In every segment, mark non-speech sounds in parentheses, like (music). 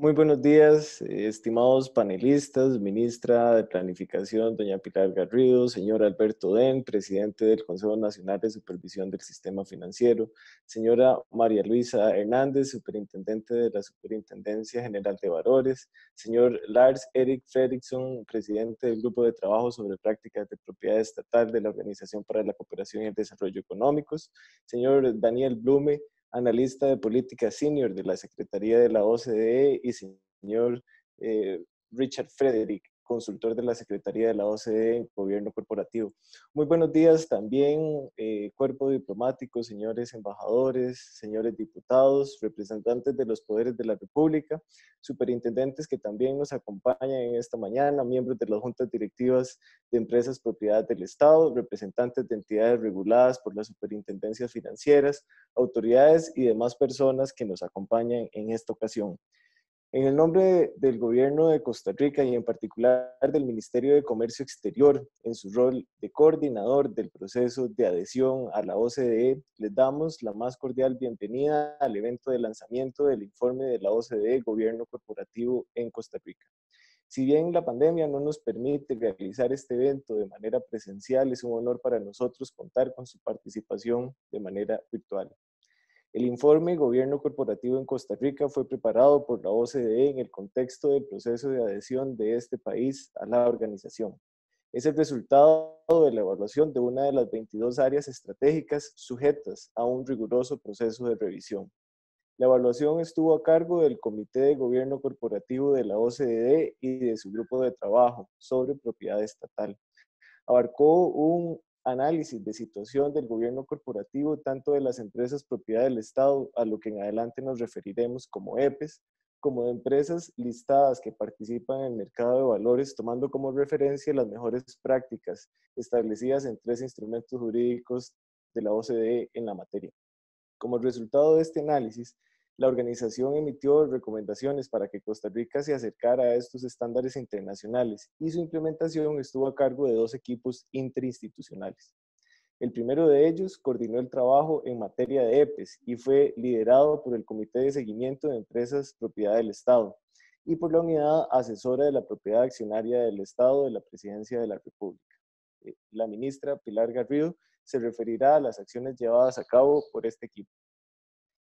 Muy buenos días, estimados panelistas, ministra de Planificación, doña Pilar Garrido, señor Alberto Den, presidente del Consejo Nacional de Supervisión del Sistema Financiero, señora María Luisa Hernández, superintendente de la Superintendencia General de Valores, señor Lars Eric Fredrickson, presidente del Grupo de Trabajo sobre Prácticas de Propiedad Estatal de la Organización para la Cooperación y el Desarrollo Económicos, señor Daniel Blume, analista de política senior de la Secretaría de la OCDE y señor eh, Richard Frederick, consultor de la Secretaría de la OCDE en Gobierno Corporativo. Muy buenos días también, eh, cuerpo diplomático, señores embajadores, señores diputados, representantes de los poderes de la República, superintendentes que también nos acompañan en esta mañana, miembros de las juntas directivas de empresas propiedad del Estado, representantes de entidades reguladas por las superintendencias financieras, autoridades y demás personas que nos acompañan en esta ocasión. En el nombre del gobierno de Costa Rica y en particular del Ministerio de Comercio Exterior, en su rol de coordinador del proceso de adhesión a la OCDE, les damos la más cordial bienvenida al evento de lanzamiento del informe de la OCDE Gobierno Corporativo en Costa Rica. Si bien la pandemia no nos permite realizar este evento de manera presencial, es un honor para nosotros contar con su participación de manera virtual. El informe Gobierno Corporativo en Costa Rica fue preparado por la OCDE en el contexto del proceso de adhesión de este país a la organización. Es el resultado de la evaluación de una de las 22 áreas estratégicas sujetas a un riguroso proceso de revisión. La evaluación estuvo a cargo del Comité de Gobierno Corporativo de la OCDE y de su grupo de trabajo sobre propiedad estatal. Abarcó un análisis de situación del gobierno corporativo, tanto de las empresas propiedad del Estado, a lo que en adelante nos referiremos como EPES, como de empresas listadas que participan en el mercado de valores, tomando como referencia las mejores prácticas establecidas en tres instrumentos jurídicos de la OCDE en la materia. Como resultado de este análisis, la organización emitió recomendaciones para que Costa Rica se acercara a estos estándares internacionales y su implementación estuvo a cargo de dos equipos interinstitucionales. El primero de ellos coordinó el trabajo en materia de EPES y fue liderado por el Comité de Seguimiento de Empresas Propiedad del Estado y por la Unidad Asesora de la Propiedad Accionaria del Estado de la Presidencia de la República. Eh, la ministra Pilar Garrido se referirá a las acciones llevadas a cabo por este equipo.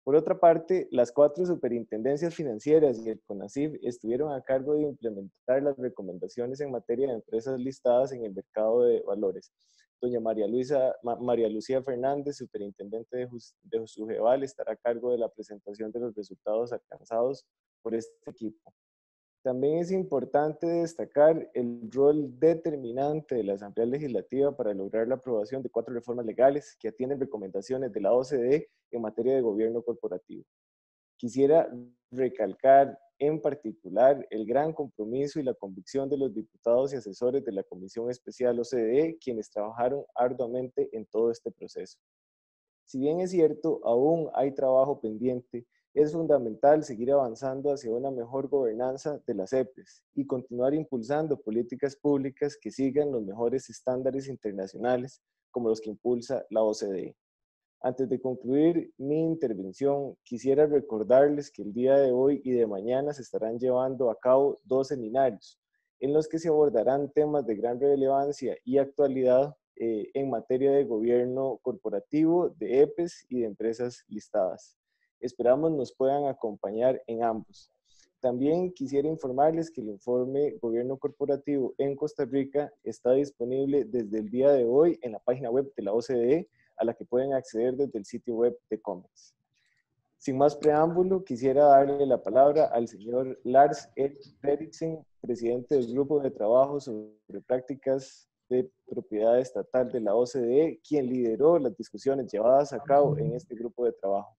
Por otra parte, las cuatro superintendencias financieras y el CONACIF estuvieron a cargo de implementar las recomendaciones en materia de empresas listadas en el mercado de valores. Doña María, Luisa, María Lucía Fernández, superintendente de, de Sujeval, estará a cargo de la presentación de los resultados alcanzados por este equipo. También es importante destacar el rol determinante de la Asamblea Legislativa para lograr la aprobación de cuatro reformas legales que atienden recomendaciones de la OCDE en materia de gobierno corporativo. Quisiera recalcar en particular el gran compromiso y la convicción de los diputados y asesores de la Comisión Especial OCDE, quienes trabajaron arduamente en todo este proceso. Si bien es cierto, aún hay trabajo pendiente, es fundamental seguir avanzando hacia una mejor gobernanza de las EPES y continuar impulsando políticas públicas que sigan los mejores estándares internacionales como los que impulsa la OCDE. Antes de concluir mi intervención, quisiera recordarles que el día de hoy y de mañana se estarán llevando a cabo dos seminarios en los que se abordarán temas de gran relevancia y actualidad eh, en materia de gobierno corporativo, de EPES y de empresas listadas. Esperamos nos puedan acompañar en ambos. También quisiera informarles que el informe Gobierno Corporativo en Costa Rica está disponible desde el día de hoy en la página web de la OCDE, a la que pueden acceder desde el sitio web de Comex. Sin más preámbulo, quisiera darle la palabra al señor Lars Eriksen, presidente del Grupo de Trabajo sobre Prácticas de Propiedad Estatal de la OCDE, quien lideró las discusiones llevadas a cabo en este grupo de trabajo.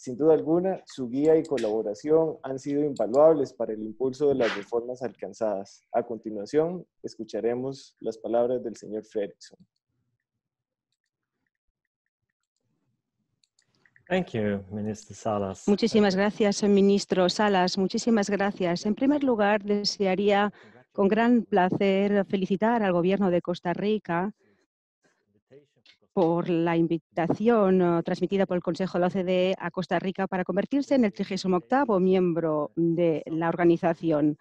Sin duda alguna, su guía y colaboración han sido invaluables para el impulso de las reformas alcanzadas. A continuación, escucharemos las palabras del señor Fredrickson. Thank you, Minister Salas. Muchísimas gracias, ministro Salas. Muchísimas gracias. En primer lugar, desearía con gran placer felicitar al Gobierno de Costa Rica por la invitación transmitida por el Consejo de la OCDE a Costa Rica para convertirse en el 38 miembro de la organización.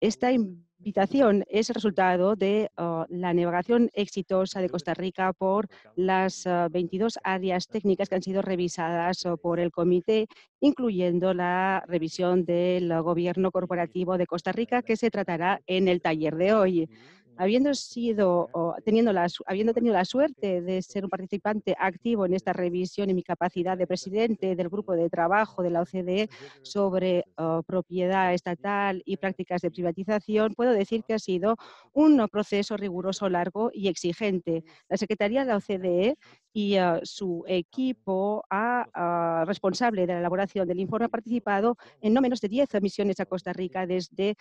Esta invitación es el resultado de uh, la navegación exitosa de Costa Rica por las 22 uh, áreas técnicas que han sido revisadas uh, por el comité, incluyendo la revisión del gobierno corporativo de Costa Rica, que se tratará en el taller de hoy habiendo sido, teniendo la, habiendo tenido la suerte de ser un participante activo en esta revisión y mi capacidad de presidente del grupo de trabajo de la OCDE sobre propiedad estatal y prácticas de privatización, puedo decir que ha sido un proceso riguroso, largo y exigente. La Secretaría de la OCDE y su equipo a, responsable de la elaboración del informe ha participado en no menos de 10 misiones a Costa Rica desde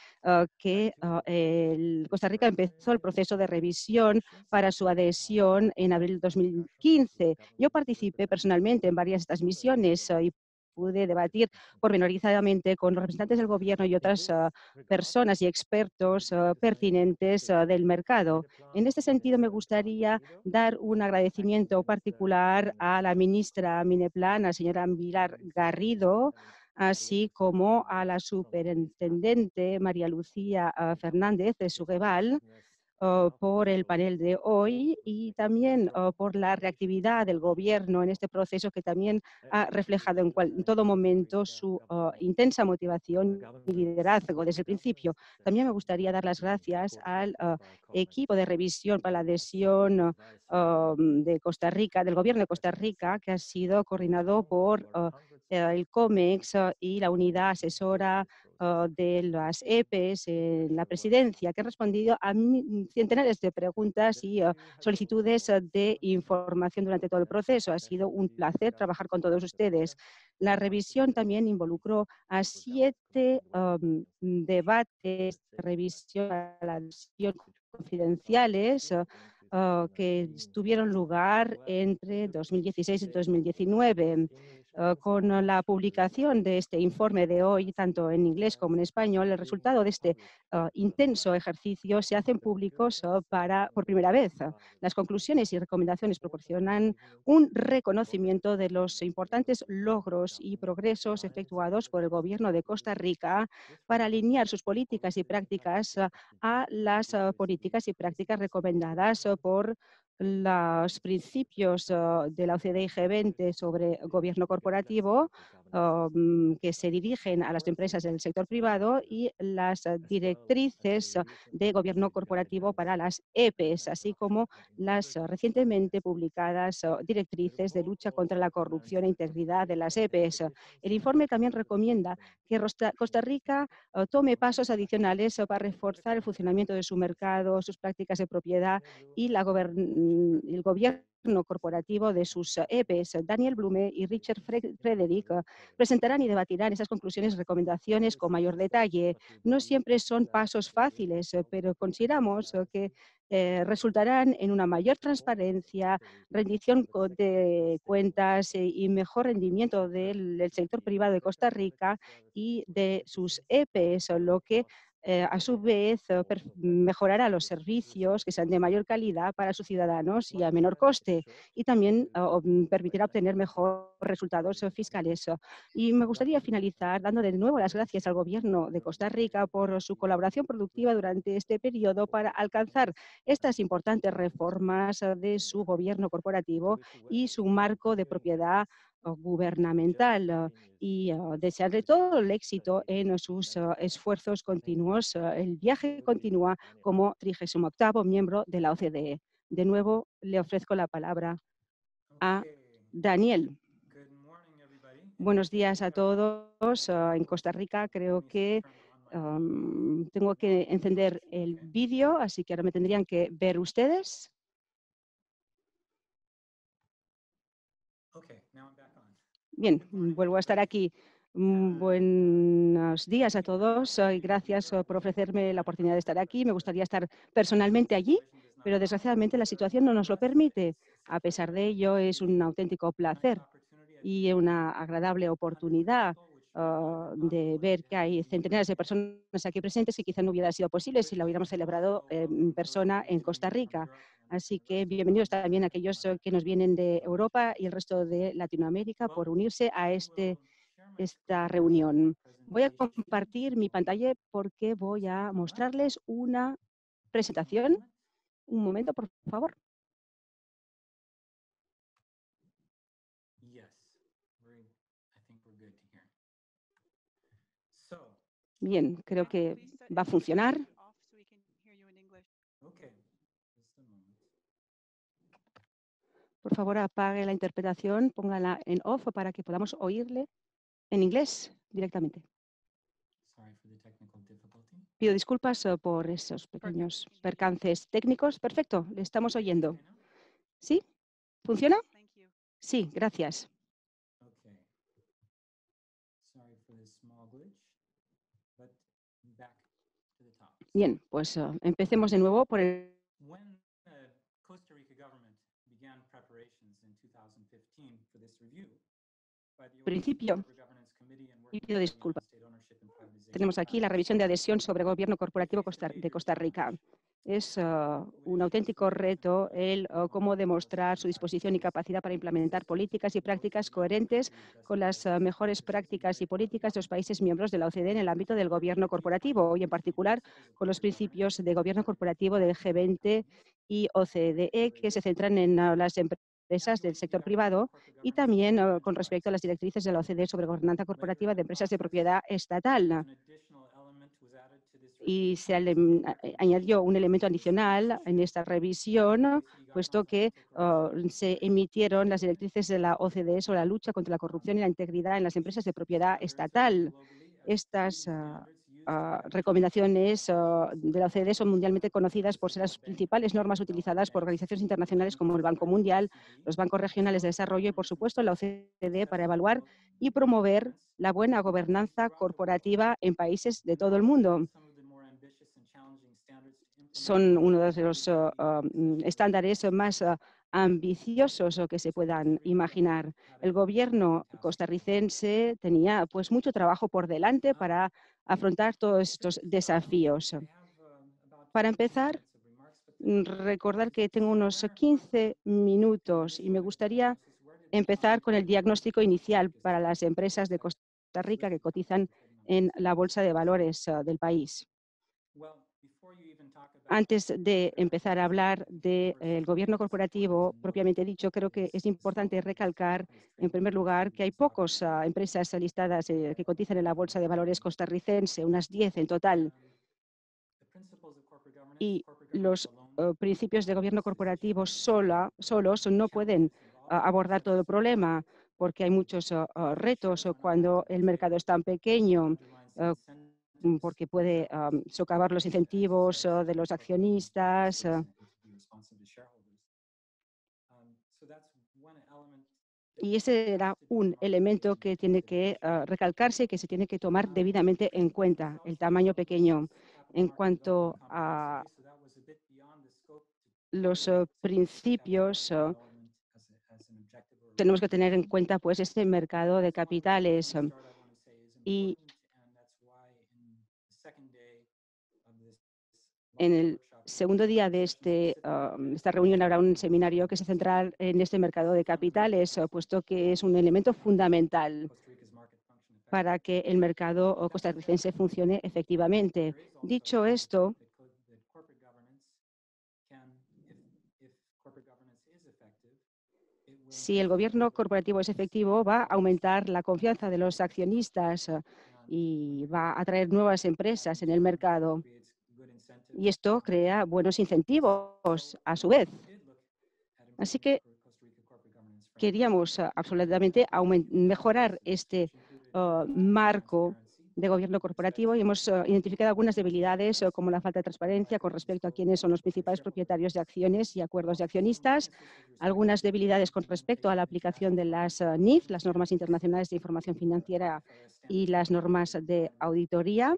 que el Costa Rica empezó el proceso de revisión para su adhesión en abril de 2015. Yo participé personalmente en varias de estas misiones y pude debatir pormenorizadamente con representantes del gobierno y otras ah, personas y expertos ah, pertinentes ah, del mercado. En este sentido, me gustaría dar un agradecimiento particular a la ministra Mineplan, a señora Vilar Garrido, así como a la superintendente María Lucía Fernández de Sugueval, por el panel de hoy y también por la reactividad del gobierno en este proceso que también ha reflejado en, todo momento su intensa motivación y liderazgo desde el principio. También me gustaría dar las gracias al equipo de revisión para la adhesión de Costa Rica, del gobierno de Costa Rica, que ha sido coordinado por el COMEX y la unidad asesora de las EPEs en la presidencia, que ha respondido a centenares de preguntas y solicitudes de información durante todo el proceso. Ha sido un placer trabajar con todos ustedes. La revisión también involucró a siete debates de revisión a la confidenciales que tuvieron lugar entre 2016 y 2019. Eh, con la publicación de este informe de hoy, tanto en inglés como en español, el resultado de este eh, intenso ejercicio se hacen públicos eh, por primera vez. Las conclusiones y recomendaciones proporcionan un reconocimiento de los importantes logros y progresos efectuados por el Gobierno de Costa Rica para alinear sus políticas y prácticas a las políticas y prácticas recomendadas por los principios de la OCDE y G20 sobre gobierno corporativo mm, que se dirigen a las empresas del sector privado y las directrices de gobierno corporativo para las EPEs, así como las recientemente publicadas directrices de lucha contra la corrupción e integridad de las EPEs. El informe también recomienda que Costa Rica tome pasos adicionales para reforzar el funcionamiento de su mercado, sus prácticas de propiedad y la gobernación el gobierno corporativo de sus EPEs. Daniel Blume y Richard Frederick presentarán y debatirán esas conclusiones y recomendaciones con mayor detalle. No siempre son pasos fáciles, pero consideramos que eh, resultarán en una mayor transparencia, rendición de cuentas y mejor rendimiento del sector privado de Costa Rica y de sus EPEs, lo que eh, a su vez eh, mejorará los servicios que sean de mayor calidad para sus ciudadanos y a menor coste y también mm, permitirá obtener mejores resultados fiscales. Y me gustaría finalizar dando de nuevo las gracias al Gobierno de Costa Rica por su colaboración productiva durante este periodo para alcanzar estas importantes reformas de su gobierno corporativo y su marco de propiedad gubernamental y desearle todo el éxito en sus esfuerzos continuos. El viaje continúa como 38 miembro de la OCDE. De nuevo, le ofrezco la palabra a Daniel. Buenos días a todos. En Costa Rica creo que tengo que encender el vídeo, así que ahora me tendrían que ver ustedes. Bien, vuelvo a estar aquí. Mm, buenos días a todos y gracias eh, por ofrecerme la oportunidad de estar aquí. Me gustaría estar personalmente allí, pero desgraciadamente la situación no nos lo permite. A pesar de ello, es un auténtico placer y una agradable oportunidad ah, de ver que hay centenares de personas aquí presentes que quizá no hubiera sido posible si la hubiéramos celebrado en persona en Costa Rica. Así que bienvenidos también aquellos que nos vienen de Europa y el resto de Latinoamérica por unirse a este, esta reunión. Voy a compartir mi pantalla porque voy a mostrarles una presentación. Un momento, por favor. Bien, creo que va a funcionar. Por favor, apague la interpretación, póngala en off para que podamos oírle en inglés directamente. Pido disculpas eh, por esos pequeños percances técnicos. Perfecto, le estamos oyendo. ¿Sí? ¿Funciona? Sí, gracias. Bien, pues uh, empecemos de nuevo por el principio. Pido disculpas. Tenemos aquí la revisión de adhesión sobre gobierno corporativo de Costa Rica. Es uh, un auténtico reto el uh, cómo demostrar su disposición y capacidad para implementar políticas y prácticas coherentes con las uh, mejores prácticas y políticas de los países miembros de la OCDE en el ámbito del gobierno corporativo y en particular con los principios de gobierno corporativo del G20 y OCDE que se centran en las empresas del sector privado y también con respecto a las directrices de la OCDE sobre gobernanza corporativa de empresas de propiedad estatal y se eh, añadió un elemento adicional en esta revisión, puesto que oh, se emitieron las directrices de la OCDE sobre la lucha contra la corrupción y la integridad en las empresas de propiedad estatal. Estas ah, ah, recomendaciones oh, de la OCDE son mundialmente conocidas por ser las principales normas utilizadas por organizaciones internacionales como el Banco Mundial, los bancos regionales de desarrollo y, por supuesto, la OCDE para evaluar y promover la buena gobernanza corporativa en países de todo el mundo son uno de los uh, estándares más uh, ambiciosos que se puedan imaginar. El gobierno costarricense tenía pues mucho trabajo por delante para afrontar todos estos desafíos. Para empezar, recordar que tengo unos 15 minutos y me gustaría empezar con el diagnóstico inicial para las empresas de Costa Rica que cotizan en la Bolsa de Valores uh, del país. Antes de empezar a hablar del gobierno corporativo propiamente dicho, creo que es importante recalcar, en primer lugar, que hay pocas ah, empresas listadas eh, que cotizan en la Bolsa de Valores costarricense, unas 10 en total. Y los oh, principios de gobierno corporativo sola, solos no pueden ah, abordar todo el problema porque hay muchos ah, retos cuando el mercado es tan pequeño, porque puede socavar los incentivos de los accionistas. Y ese era un elemento que tiene que ah, recalcarse y que se tiene que tomar debidamente en cuenta, el tamaño pequeño. En cuanto a los ah, principios, ah, tenemos que tener en cuenta pues, este mercado de capitales. Y En el segundo día de este, um, esta reunión habrá un seminario que se centrará en este mercado de capitales, uh, puesto que es un elemento fundamental para que el mercado costarricense funcione efectivamente. Dicho esto, si el gobierno corporativo es efectivo, va a aumentar la confianza de los accionistas uh, y va a traer nuevas empresas en el mercado y esto crea buenos incentivos a su vez. Así que queríamos ah, absolutamente mejorar este ah, marco de gobierno corporativo y hemos ah, identificado algunas debilidades como la falta de transparencia con respecto a quiénes son los principales propietarios de acciones y acuerdos de accionistas, algunas debilidades con respecto a la aplicación de las NIF, las normas internacionales de información financiera y las normas de auditoría,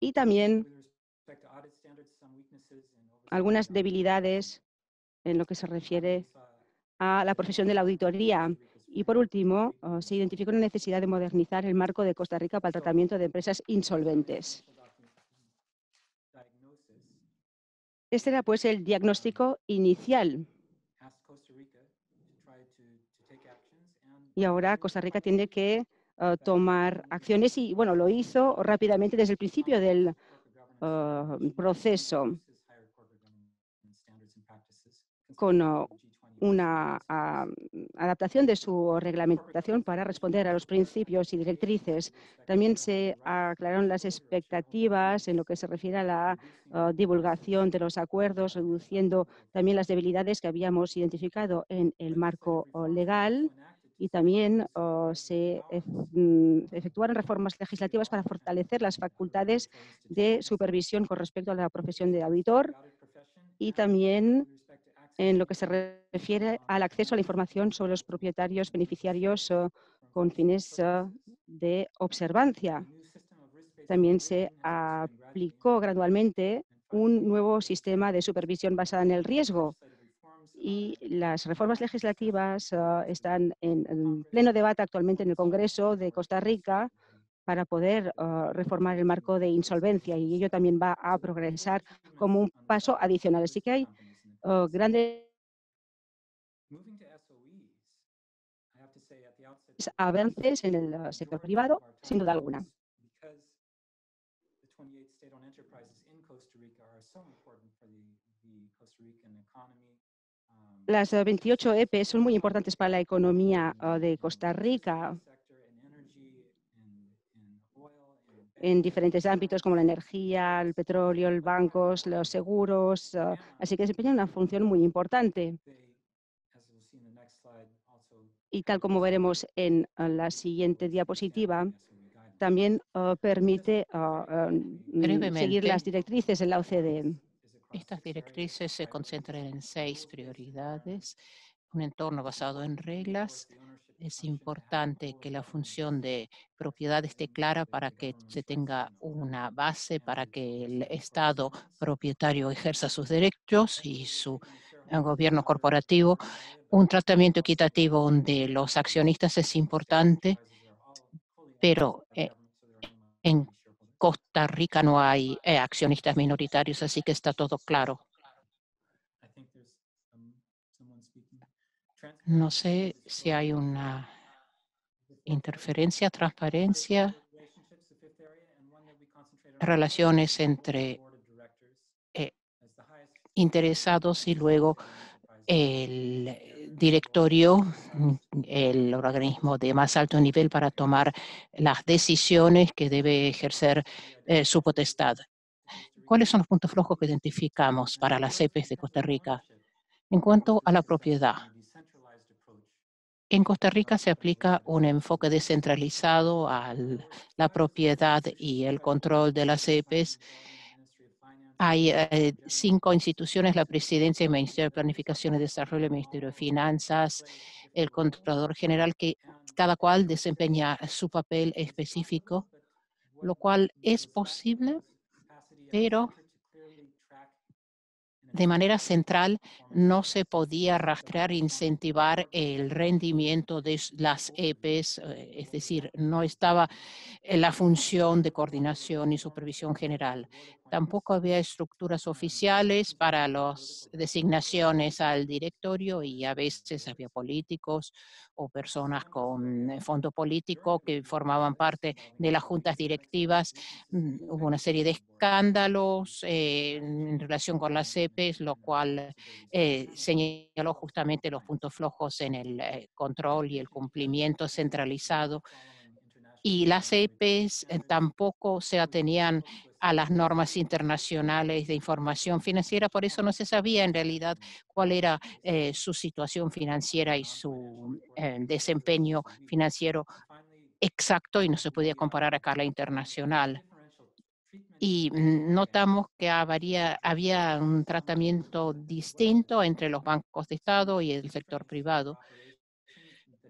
y también algunas debilidades en lo que se refiere a la profesión de la auditoría. Y por último, uh, se identificó la necesidad de modernizar el marco de Costa Rica para el tratamiento de empresas insolventes. Este era pues el diagnóstico inicial. Y ahora Costa Rica tiene que uh, tomar acciones y, bueno, lo hizo rápidamente desde el principio del uh, proceso con una adaptación de su reglamentación para responder a los principios y directrices. También se aclararon las expectativas en lo que se refiere a la divulgación de los acuerdos, reduciendo también las debilidades que habíamos identificado en el marco legal y también uh, se mm, efectuaron reformas legislativas para fortalecer las facultades de supervisión con respecto a la profesión de auditor y también en lo que se refiere al acceso a la información sobre los propietarios beneficiarios eh, con fines eh, de observancia. También se aplicó gradualmente un nuevo sistema de supervisión basada en el riesgo y las reformas legislativas eh, están en, pleno debate actualmente en el Congreso de Costa Rica para poder reformar el marco de insolvencia y ello también va a progresar como un paso adicional. Así que hay grandes avances en el uh, sector privado, sin duda alguna. Las 28 EP son muy importantes para la economía uh, de Costa Rica en diferentes ámbitos como la energía, el petróleo, el bancos, los seguros, uh, así que desempeñan una función muy importante. Y tal como veremos en uh, la siguiente diapositiva, también uh, permite mm, seguir las directrices de la OCDE. Estas directrices se concentran en seis prioridades, un entorno basado en reglas, es importante que la función de propiedad esté clara para que se tenga una base para que el Estado propietario ejerza sus derechos y su gobierno corporativo. Un tratamiento equitativo de los accionistas es importante, pero eh, en Costa Rica no hay eh, accionistas minoritarios, así que está todo claro. No sé si hay una interferencia, transparencia, relaciones entre eh, interesados y luego el directorio, el organismo de más alto nivel para tomar las decisiones que debe ejercer eh, su potestad. ¿Cuáles son los puntos flojos que identificamos para las CEPES de Costa Rica? En cuanto a la propiedad, en Costa Rica se aplica un enfoque descentralizado a la propiedad y el control de las EPES. Hay eh, cinco instituciones, la Presidencia, el Ministerio de Planificación y Desarrollo, el Ministerio de Finanzas, el Controlador General, que cada cual desempeña su papel específico, lo cual es posible, pero de manera central no se podía rastrear e incentivar el rendimiento de las EPEs, eh, es decir, no estaba en la función de coordinación y supervisión general. Tampoco había estructuras oficiales para las designaciones al directorio y a veces había políticos o personas con eh, fondo político que formaban parte de las juntas directivas. Mm, hubo una serie de escándalos eh, en relación con las CEPES, lo cual eh, señaló justamente los puntos flojos en el control y el cumplimiento centralizado. Y las CEPES tampoco se atenían a las normas internacionales de información financiera, por eso no se sabía en realidad cuál era eh, su situación financiera y su eh, desempeño financiero exacto y no se podía comparar a escala internacional. Y notamos que había, había un tratamiento distinto entre los bancos de Estado y el sector privado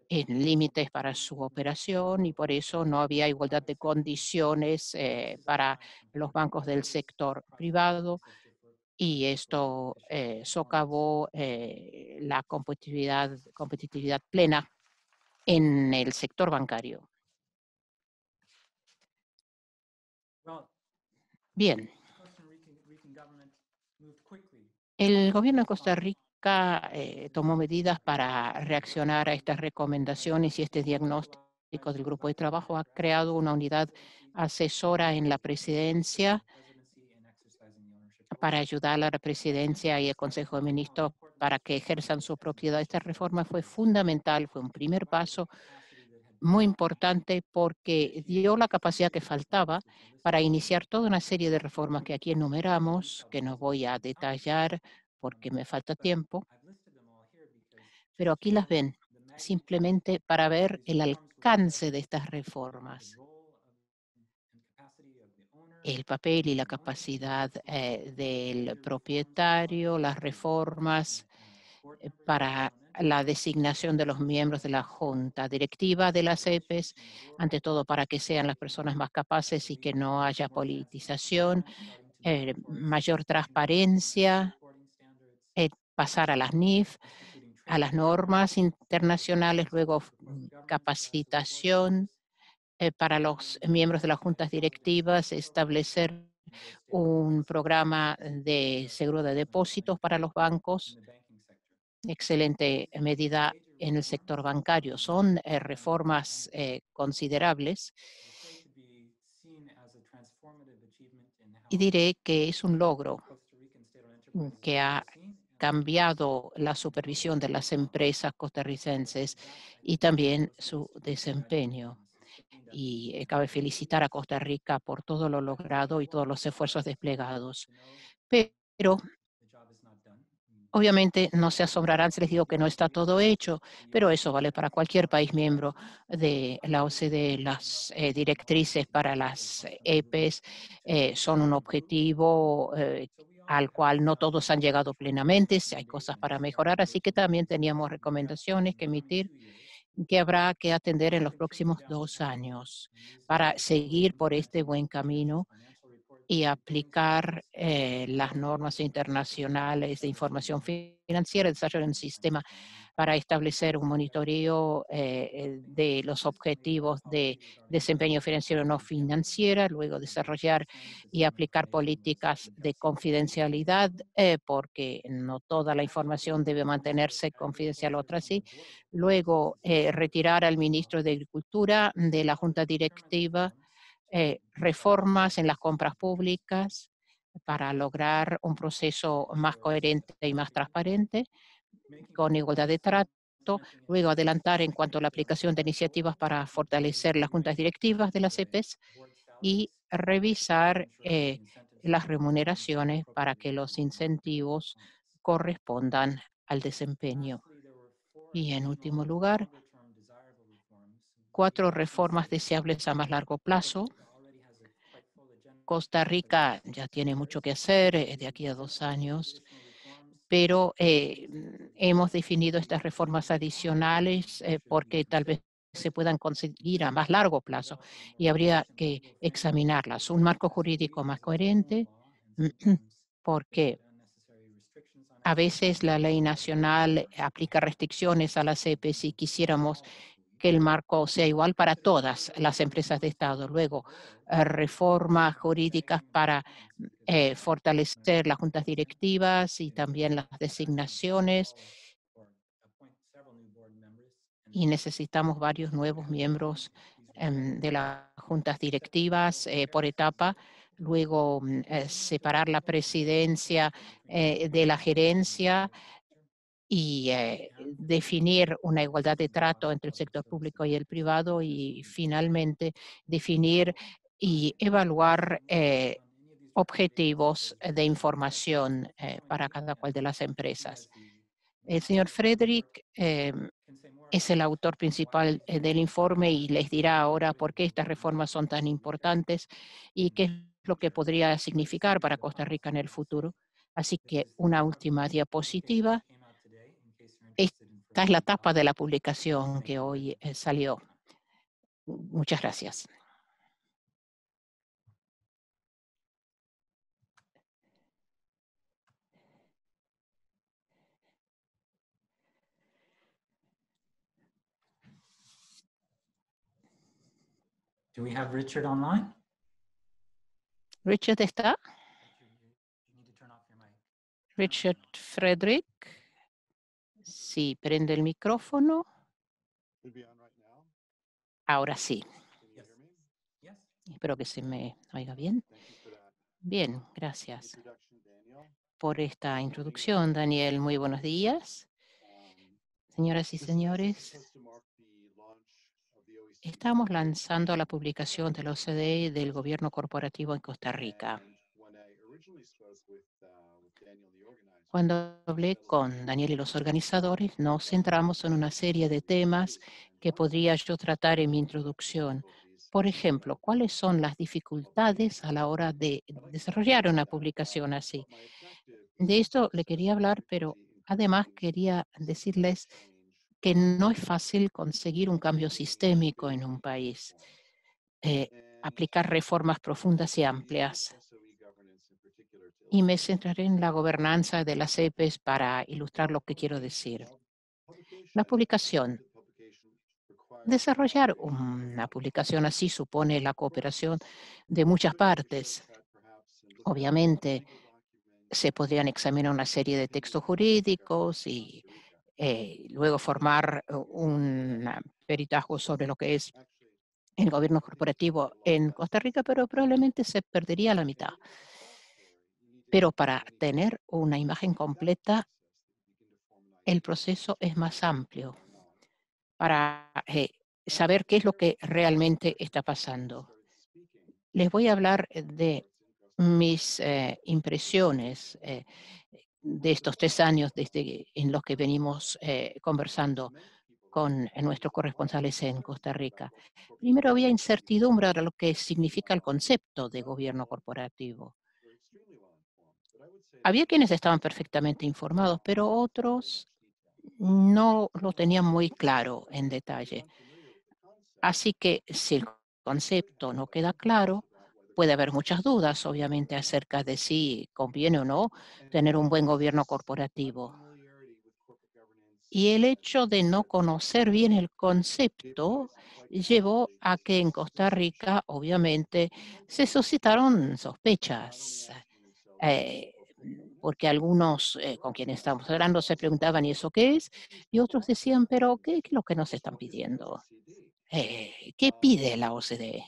en límites para su operación y por eso no había igualdad de condiciones eh, para los bancos del sector privado y esto eh, socavó eh, la competitividad, competitividad plena en el sector bancario. Bien. El gobierno de Costa Rica eh, tomó medidas para reaccionar a estas recomendaciones y este diagnóstico del grupo de trabajo. Ha creado una unidad asesora en la presidencia para ayudar a la presidencia y el Consejo de Ministros para que ejerzan su propiedad. Esta reforma fue fundamental, fue un primer paso muy importante porque dio la capacidad que faltaba para iniciar toda una serie de reformas que aquí enumeramos, que no voy a detallar porque me falta tiempo, pero aquí las ven simplemente para ver el alcance de estas reformas. el papel y la capacidad eh, del propietario, las reformas eh, para la designación de los miembros de la junta directiva de las EPES, ante todo para que sean las personas más capaces y que no haya politización, eh, mayor transparencia, pasar a las NIF, a las normas internacionales, luego mm, capacitación, eh, para los miembros de las juntas directivas, establecer un programa de seguro de depósitos para los bancos. Excelente medida en el sector bancario. Son eh, reformas eh, considerables. Y diré que es un logro que ha cambiado la supervisión de las empresas costarricenses y también su desempeño y eh, cabe felicitar a Costa Rica por todo lo logrado y todos los esfuerzos desplegados. Pero Obviamente no se asombrarán si les digo que no está todo hecho, pero eso vale para cualquier país miembro de la OCDE. Las eh, directrices para las EPEs eh, son un objetivo al cual no todos han llegado plenamente, si hay cosas para mejorar, así que también teníamos recomendaciones que emitir que habrá que atender en los próximos dos años para seguir por este buen camino y aplicar eh, las normas internacionales de información financiera, desarrollar un sistema para establecer un monitoreo eh, eh, de los objetivos de desempeño financiero no financiera, luego desarrollar y aplicar políticas de confidencialidad, porque no toda la información debe mantenerse confidencial, otra sí. Luego, retirar al ministro de Agricultura de la Junta Directiva, reformas en las compras públicas para lograr un proceso más coherente y más transparente con igualdad de trato, luego adelantar en cuanto a la aplicación de iniciativas para fortalecer las juntas directivas de las EPES y revisar eh, las remuneraciones para que los incentivos correspondan al desempeño. Y en último lugar, cuatro reformas deseables a más largo plazo. Costa Rica ya tiene mucho que hacer eh, de aquí a dos años pero eh, hemos definido estas reformas adicionales eh, porque tal vez se puedan conseguir a más largo plazo y habría que examinarlas. Un marco jurídico más coherente, (clears throat) porque a veces la ley nacional aplica restricciones a las EPES y quisiéramos que el marco sea igual para todas las empresas de Estado. Luego, eh, reformas jurídicas para eh, fortalecer las juntas directivas y también las designaciones. Y necesitamos varios nuevos miembros em, de las juntas directivas eh, por etapa. Luego, mm, separar la presidencia de la gerencia y eh, definir una igualdad de trato entre el sector público y el privado y finalmente definir y evaluar eh, objetivos de información eh, para cada cual de las empresas. El señor Frederick es el autor principal del informe y les dirá ahora por qué estas reformas son tan importantes y qué es lo que podría significar para Costa Rica en el futuro. Así que una última diapositiva esta es la tapa de la publicación que hoy eh, salió. Muchas gracias. Do we have Richard online? Richard está. Richard Frederick. Sí, prende el micrófono. Ahora sí. Espero que se me oiga bien. Bien, gracias por esta introducción, Daniel. Muy buenos días. Señoras y señores, estamos lanzando la publicación del OCDE y del gobierno corporativo en Costa Rica. Cuando hablé con Daniel y los organizadores, nos centramos en una serie de temas que podría yo tratar en mi introducción. Por ejemplo, ¿cuáles son las dificultades a la hora de desarrollar una publicación así? De esto le quería hablar, pero además quería decirles que no es fácil conseguir un cambio sistémico en un país, eh, aplicar reformas profundas y amplias. Y me centraré en la gobernanza de las EPES para ilustrar lo que quiero decir. La publicación. Desarrollar una publicación así supone la cooperación de muchas partes. Obviamente, se podrían examinar una serie de textos jurídicos y eh, luego formar un peritajo sobre lo que es el gobierno corporativo en Costa Rica, pero probablemente se perdería la mitad. Pero para tener una imagen completa, el proceso es más amplio para eh, saber qué es lo que realmente está pasando. Les voy a hablar de mis eh, impresiones eh, de estos tres años desde en los que venimos eh, conversando con nuestros corresponsales en Costa Rica. Primero había incertidumbre sobre lo que significa el concepto de gobierno corporativo. Había quienes estaban perfectamente informados, pero otros no lo tenían muy claro en detalle. Así que si el concepto no queda claro, puede haber muchas dudas, obviamente, acerca de si conviene o no tener un buen gobierno corporativo. Y el hecho de no conocer bien el concepto llevó a que en Costa Rica, obviamente, se suscitaron sospechas. Eh, porque algunos eh, con quienes estamos hablando se preguntaban, ¿y eso qué es? Y otros decían, ¿pero qué, es lo que nos están pidiendo? Eh, ¿Qué pide la OCDE?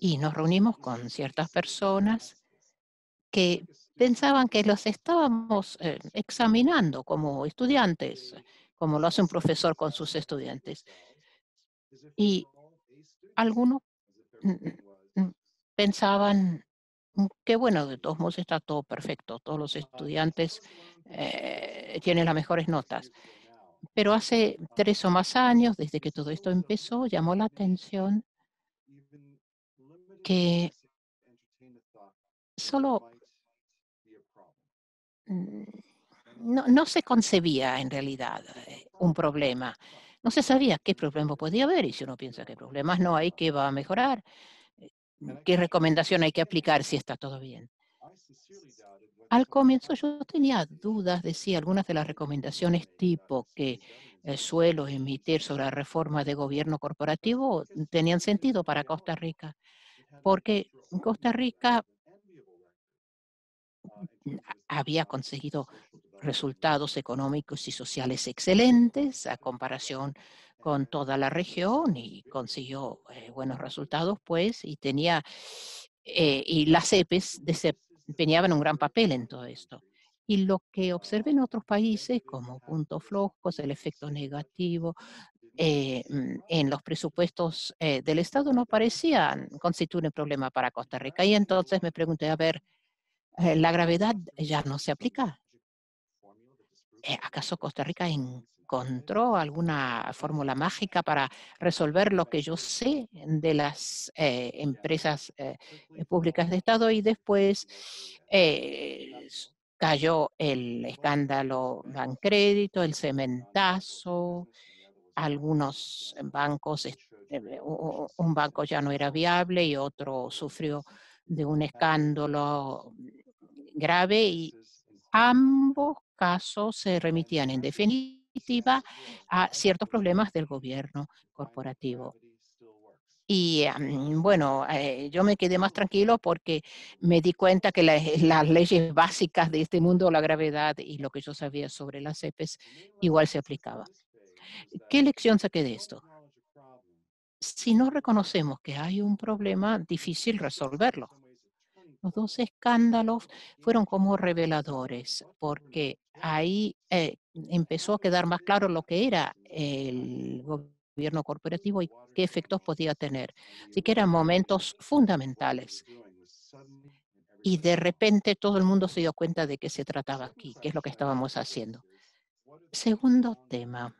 Y nos reunimos con ciertas personas que pensaban que los estábamos eh, examinando como estudiantes, como lo hace un profesor con sus estudiantes. Y algunos pensaban que, bueno, de todos modos está todo perfecto, todos los estudiantes eh, tienen las mejores notas. Pero hace tres o más años, desde que todo esto empezó, llamó la atención que solo mm, no, no, se concebía en realidad eh, un problema. No se sabía qué problema podía haber y si uno piensa que problemas no hay, ¿qué va a mejorar? ¿Qué recomendación hay que aplicar si está todo bien? Al comienzo yo tenía dudas de si algunas de las recomendaciones tipo que eh, suelo emitir sobre la reforma de gobierno corporativo tenían sentido para Costa Rica porque Costa Rica había conseguido resultados económicos y sociales excelentes a comparación con toda la región y consiguió eh, buenos resultados, pues, y tenía, eh, y las EPES desempeñaban un gran papel en todo esto. Y lo que observé en otros países, como puntos flojos, el efecto negativo eh, mm, en los presupuestos eh, del Estado no parecían constituir un problema para Costa Rica. Y entonces me pregunté, a ver, eh, ¿la gravedad ya no se aplica? ¿Acaso Costa Rica encontró alguna fórmula mágica para resolver lo que yo sé de las empresas públicas de Estado? Y después cayó el escándalo Bancrédito, el cementazo, algunos bancos, eh, un banco ya no era viable y otro sufrió de un escándalo grave y ambos casos se remitían en definitiva a ciertos problemas del gobierno corporativo. Y um, bueno, eh, yo me quedé más tranquilo porque me di cuenta que la, las leyes básicas de este mundo, la gravedad y lo que yo sabía sobre las CEPES, igual se aplicaba. ¿Qué lección saqué de esto? Si no reconocemos que hay un problema, difícil resolverlo. Los dos escándalos fueron como reveladores, porque ahí eh, empezó a quedar más claro lo que era el gobierno corporativo y qué efectos podía tener. Así que eran momentos fundamentales. Y de repente todo el mundo se dio cuenta de qué se trataba aquí, qué es lo que estábamos haciendo. Segundo tema.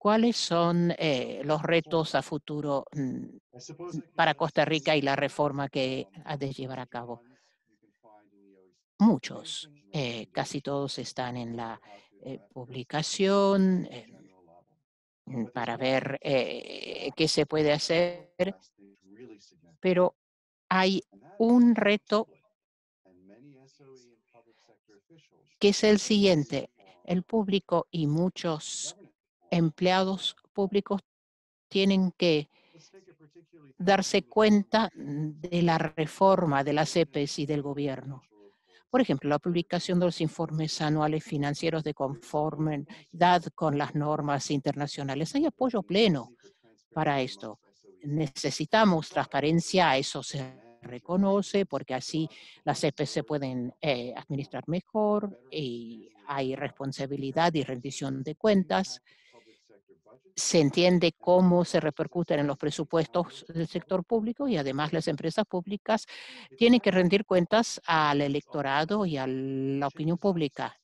¿Cuáles son eh, los retos a futuro mm, para Costa Rica y la reforma que ha de llevar a cabo? Muchos, eh, casi todos están en la eh, publicación mm, para ver eh, qué se puede hacer, pero hay un reto que es el siguiente. El público y muchos empleados públicos tienen que darse cuenta de la reforma de las EPES y del gobierno. Por ejemplo, la publicación de los informes anuales financieros de conformidad con las normas internacionales. Hay apoyo pleno para esto. Necesitamos transparencia, eso se reconoce, porque así las EPES se pueden eh, administrar mejor y hay responsabilidad y rendición de cuentas se entiende cómo se repercuten en los presupuestos del sector público y además las empresas públicas tienen que rendir cuentas al electorado y a la opinión pública.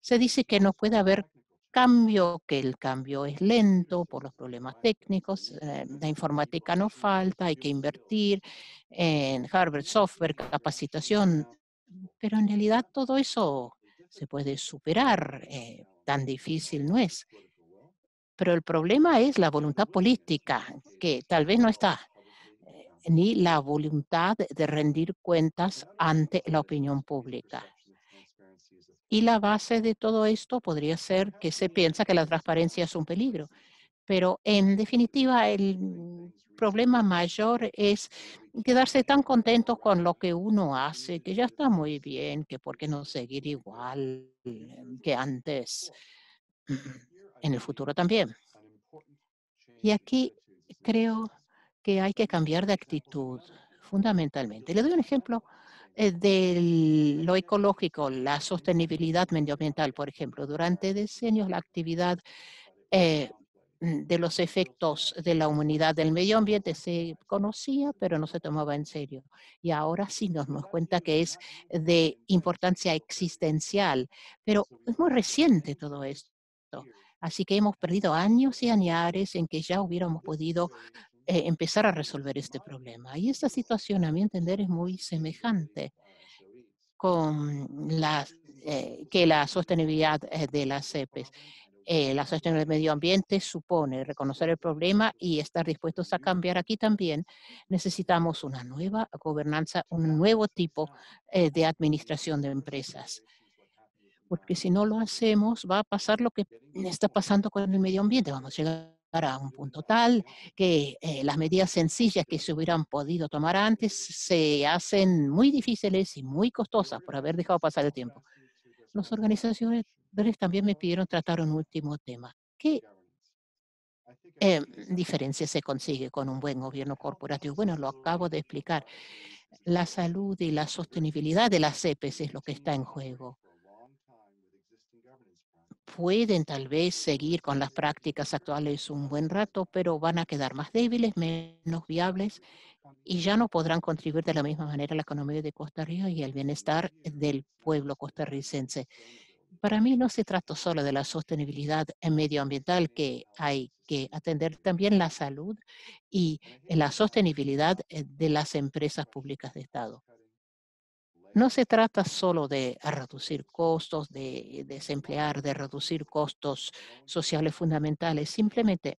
Se dice que no puede haber cambio, que el cambio es lento por los problemas técnicos, eh, la informática no falta, hay que invertir en hardware, software, capacitación, pero en realidad todo eso se puede superar, eh, tan difícil no es. Pero el problema es la voluntad política, que tal vez no está, eh, ni la voluntad de rendir cuentas ante la opinión pública. Y la base de todo esto podría ser que se piensa que la transparencia es un peligro. Pero en definitiva, el problema mayor es quedarse tan contentos con lo que uno hace, que ya está muy bien, que por qué no seguir igual que antes en el futuro también. Y aquí creo que hay que cambiar de actitud fundamentalmente. Le doy un ejemplo eh, de lo ecológico, la sostenibilidad medioambiental, por ejemplo. Durante decenios la actividad eh, de los efectos de la humanidad del medio ambiente se conocía, pero no se tomaba en serio. Y ahora sí nos damos cuenta que es de importancia existencial, pero es muy reciente todo esto. Así que hemos perdido años y años en que ya hubiéramos podido eh, empezar a resolver este problema. Y esta situación, a mi entender, es muy semejante con la, eh, que la sostenibilidad eh, de las CEPES. la sostenibilidad del medio ambiente supone reconocer el problema y estar dispuestos a cambiar. Aquí también necesitamos una nueva gobernanza, un nuevo tipo de administración de empresas porque si no lo hacemos va a pasar lo que está pasando con el medio ambiente. Vamos a llegar a un punto tal que eh, las medidas sencillas que se hubieran podido tomar antes se hacen muy difíciles y muy costosas por haber dejado pasar el tiempo. Las organizaciones también me pidieron tratar un último tema. ¿Qué eh, diferencia se consigue con un buen gobierno corporativo? Bueno, lo acabo de explicar. La salud y la sostenibilidad de las CEPES es lo que está en juego pueden tal vez seguir con las prácticas actuales un buen rato, pero van a quedar más débiles, menos viables y ya no podrán contribuir de la misma manera a la economía de Costa Rica y al bienestar del pueblo costarricense. Para mí no se trata solo de la sostenibilidad medioambiental, que hay que atender también la salud y la sostenibilidad eh, de las empresas públicas de Estado. No se trata solo de reducir costos, de desemplear, de reducir costos sociales fundamentales. Simplemente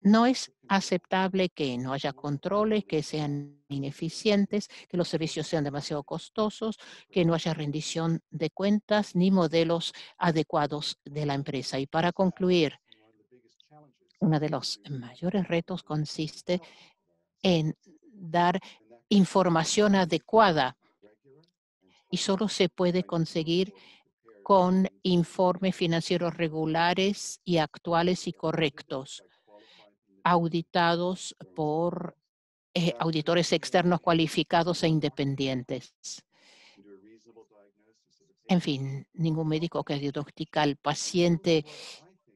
No es aceptable que no haya controles, que sean ineficientes, que los servicios sean demasiado costosos, que no haya rendición de cuentas ni modelos adecuados de la empresa. Y para concluir, uno de los mayores retos consiste en dar información adecuada y solo se puede conseguir con informes financieros regulares y actuales y correctos auditados por eh, auditores externos cualificados e independientes. En fin, ningún médico que diagnostica al paciente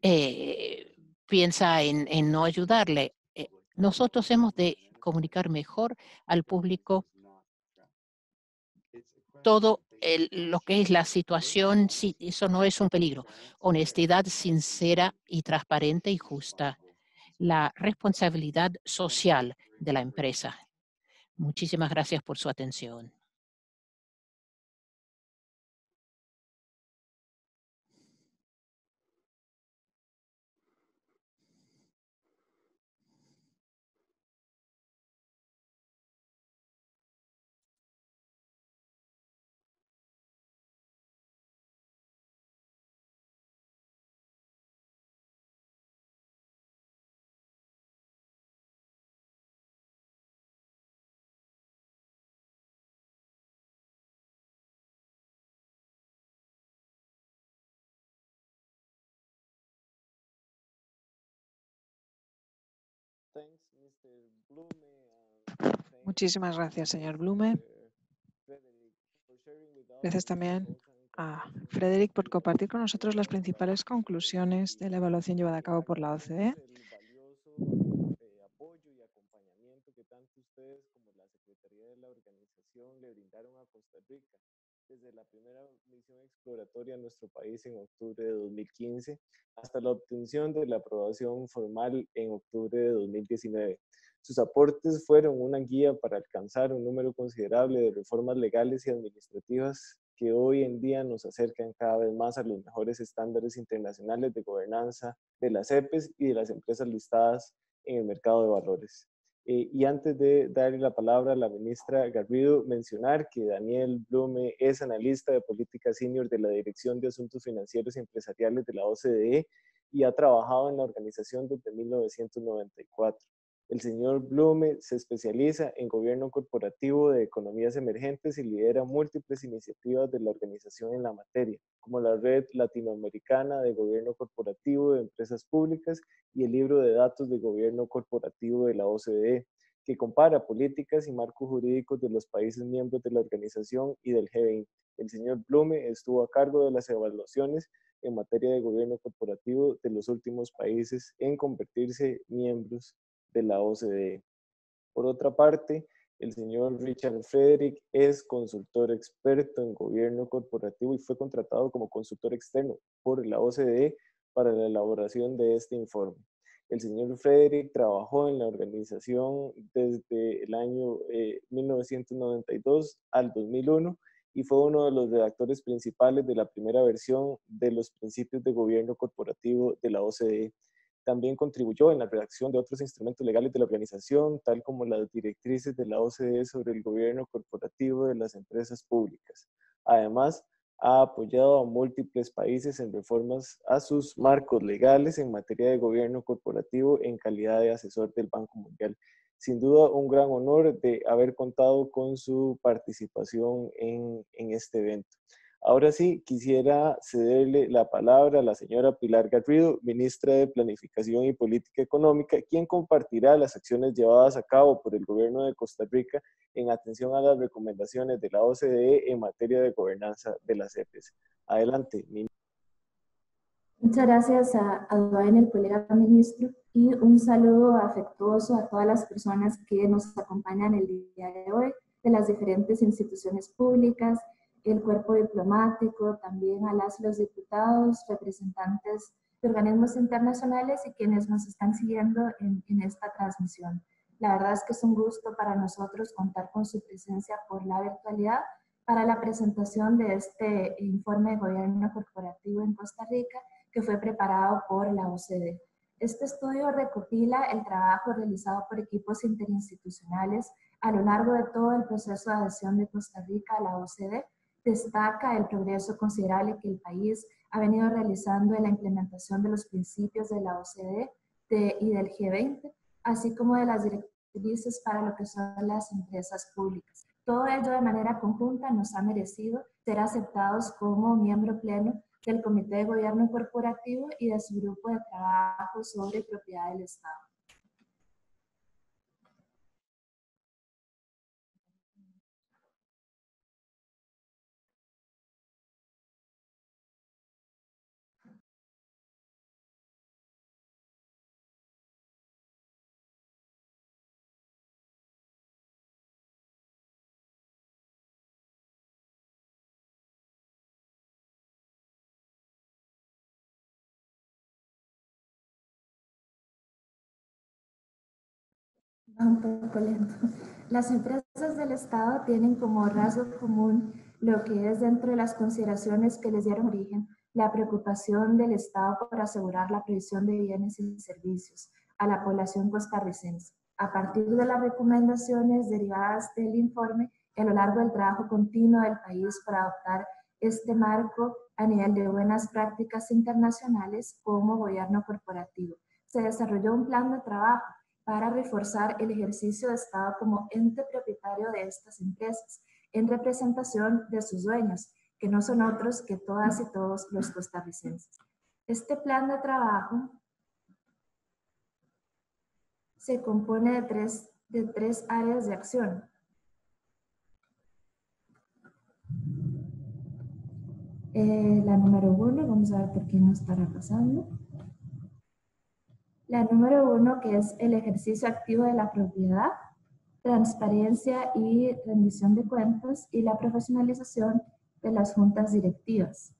eh, piensa en, no ayudarle. Eh, nosotros hemos de comunicar mejor al público todo el, lo que es la situación, si eso no es un peligro. Honestidad sincera y transparente y justa la responsabilidad social de la empresa. Muchísimas gracias por su atención. Muchísimas gracias, señor Blume. Gracias también a Frederick por compartir con nosotros las principales conclusiones de la evaluación llevada a cabo por la OCDE. y acompañamiento que tanto ustedes como la Secretaría de la Organización le brindaron a Costa Rica desde la primera misión exploratoria en nuestro país en octubre de 2015 hasta la obtención de la aprobación formal en octubre de 2019. Sus aportes fueron una guía para alcanzar un número considerable de reformas legales y administrativas que hoy en día nos acercan cada vez más a los mejores estándares internacionales de gobernanza de las EPES y de las empresas listadas en el mercado de valores. Eh, y antes de darle la palabra a la ministra Garrido, mencionar que Daniel Blume es analista de política senior de la Dirección de Asuntos Financieros y Empresariales de la OCDE y ha trabajado en la organización desde 1994. El señor Blume se especializa en gobierno corporativo de economías emergentes y lidera múltiples iniciativas de la organización en la materia, como la Red Latinoamericana de Gobierno Corporativo de Empresas Públicas y el Libro de Datos de Gobierno Corporativo de la OCDE, que compara políticas y marcos jurídicos de los países miembros de la organización y del G20. El señor Blume estuvo a cargo de las evaluaciones en materia de gobierno corporativo de los últimos países en convertirse miembros de la OCDE. Por otra parte, el señor Richard Frederick es consultor experto en gobierno corporativo y fue contratado como consultor externo por la OCDE para la elaboración de este informe. El señor Frederick trabajó en la organización desde el año 1992 eh, al 2001 y fue uno de los redactores principales de la primera versión de los principios de gobierno corporativo de la OCDE. También contribuyó en la redacción de otros instrumentos legales de la organización, tal como las directrices de la OCDE sobre el gobierno corporativo de las empresas públicas. Además, ha apoyado a múltiples países en reformas a sus marcos legales en materia de gobierno corporativo en calidad de asesor del Banco Mundial. Sin duda, un gran honor de haber contado con su participación en, en este evento. Ahora sí, quisiera cederle la palabra a la señora Pilar Garrido, ministra de Planificación y Política Económica, quien compartirá las acciones llevadas a cabo por el gobierno de Costa Rica en atención a las recomendaciones de la OCDE en materia de gobernanza de las EPES. Adelante. Muchas gracias a, a el colega ministro, y un saludo afectuoso a todas las personas que nos acompañan el día de hoy, de las diferentes instituciones públicas, el cuerpo diplomático, también a las los diputados, representantes de organismos internacionales y quienes nos están siguiendo en, en esta transmisión. La verdad es que es un gusto para nosotros contar con su presencia por la virtualidad para la presentación de este informe de gobierno corporativo en Costa Rica que fue preparado por la OCDE. Este estudio recopila el trabajo realizado por equipos interinstitucionales a lo largo de todo el proceso de adhesión de Costa Rica a la OCDE, destaca el progreso considerable que el país ha venido realizando en la implementación de los principios de la OCDE y del G20, así como de las directrices para lo que son las empresas públicas. Todo ello de manera conjunta nos ha merecido ser aceptados como miembro pleno del Comité de Gobierno Corporativo y de su grupo de trabajo sobre propiedad del Estado. Un poco lento. Las empresas del Estado tienen como rasgo común lo que es dentro de las consideraciones que les dieron origen la preocupación del Estado por asegurar la provisión de bienes y servicios a la población costarricense. A partir de las recomendaciones derivadas del informe a lo largo del trabajo continuo del país para adoptar este marco a nivel de buenas prácticas internacionales como gobierno corporativo. Se desarrolló un plan de trabajo para reforzar el ejercicio de Estado como ente propietario de estas empresas en representación de sus dueños, que no son otros que todas y todos los costarricenses. Este plan de trabajo se compone de tres, de tres áreas de acción. Eh, la número uno, vamos a ver por qué no estará pasando. La número uno, que es el ejercicio activo de la propiedad, transparencia y rendición de cuentas y la profesionalización de las juntas directivas.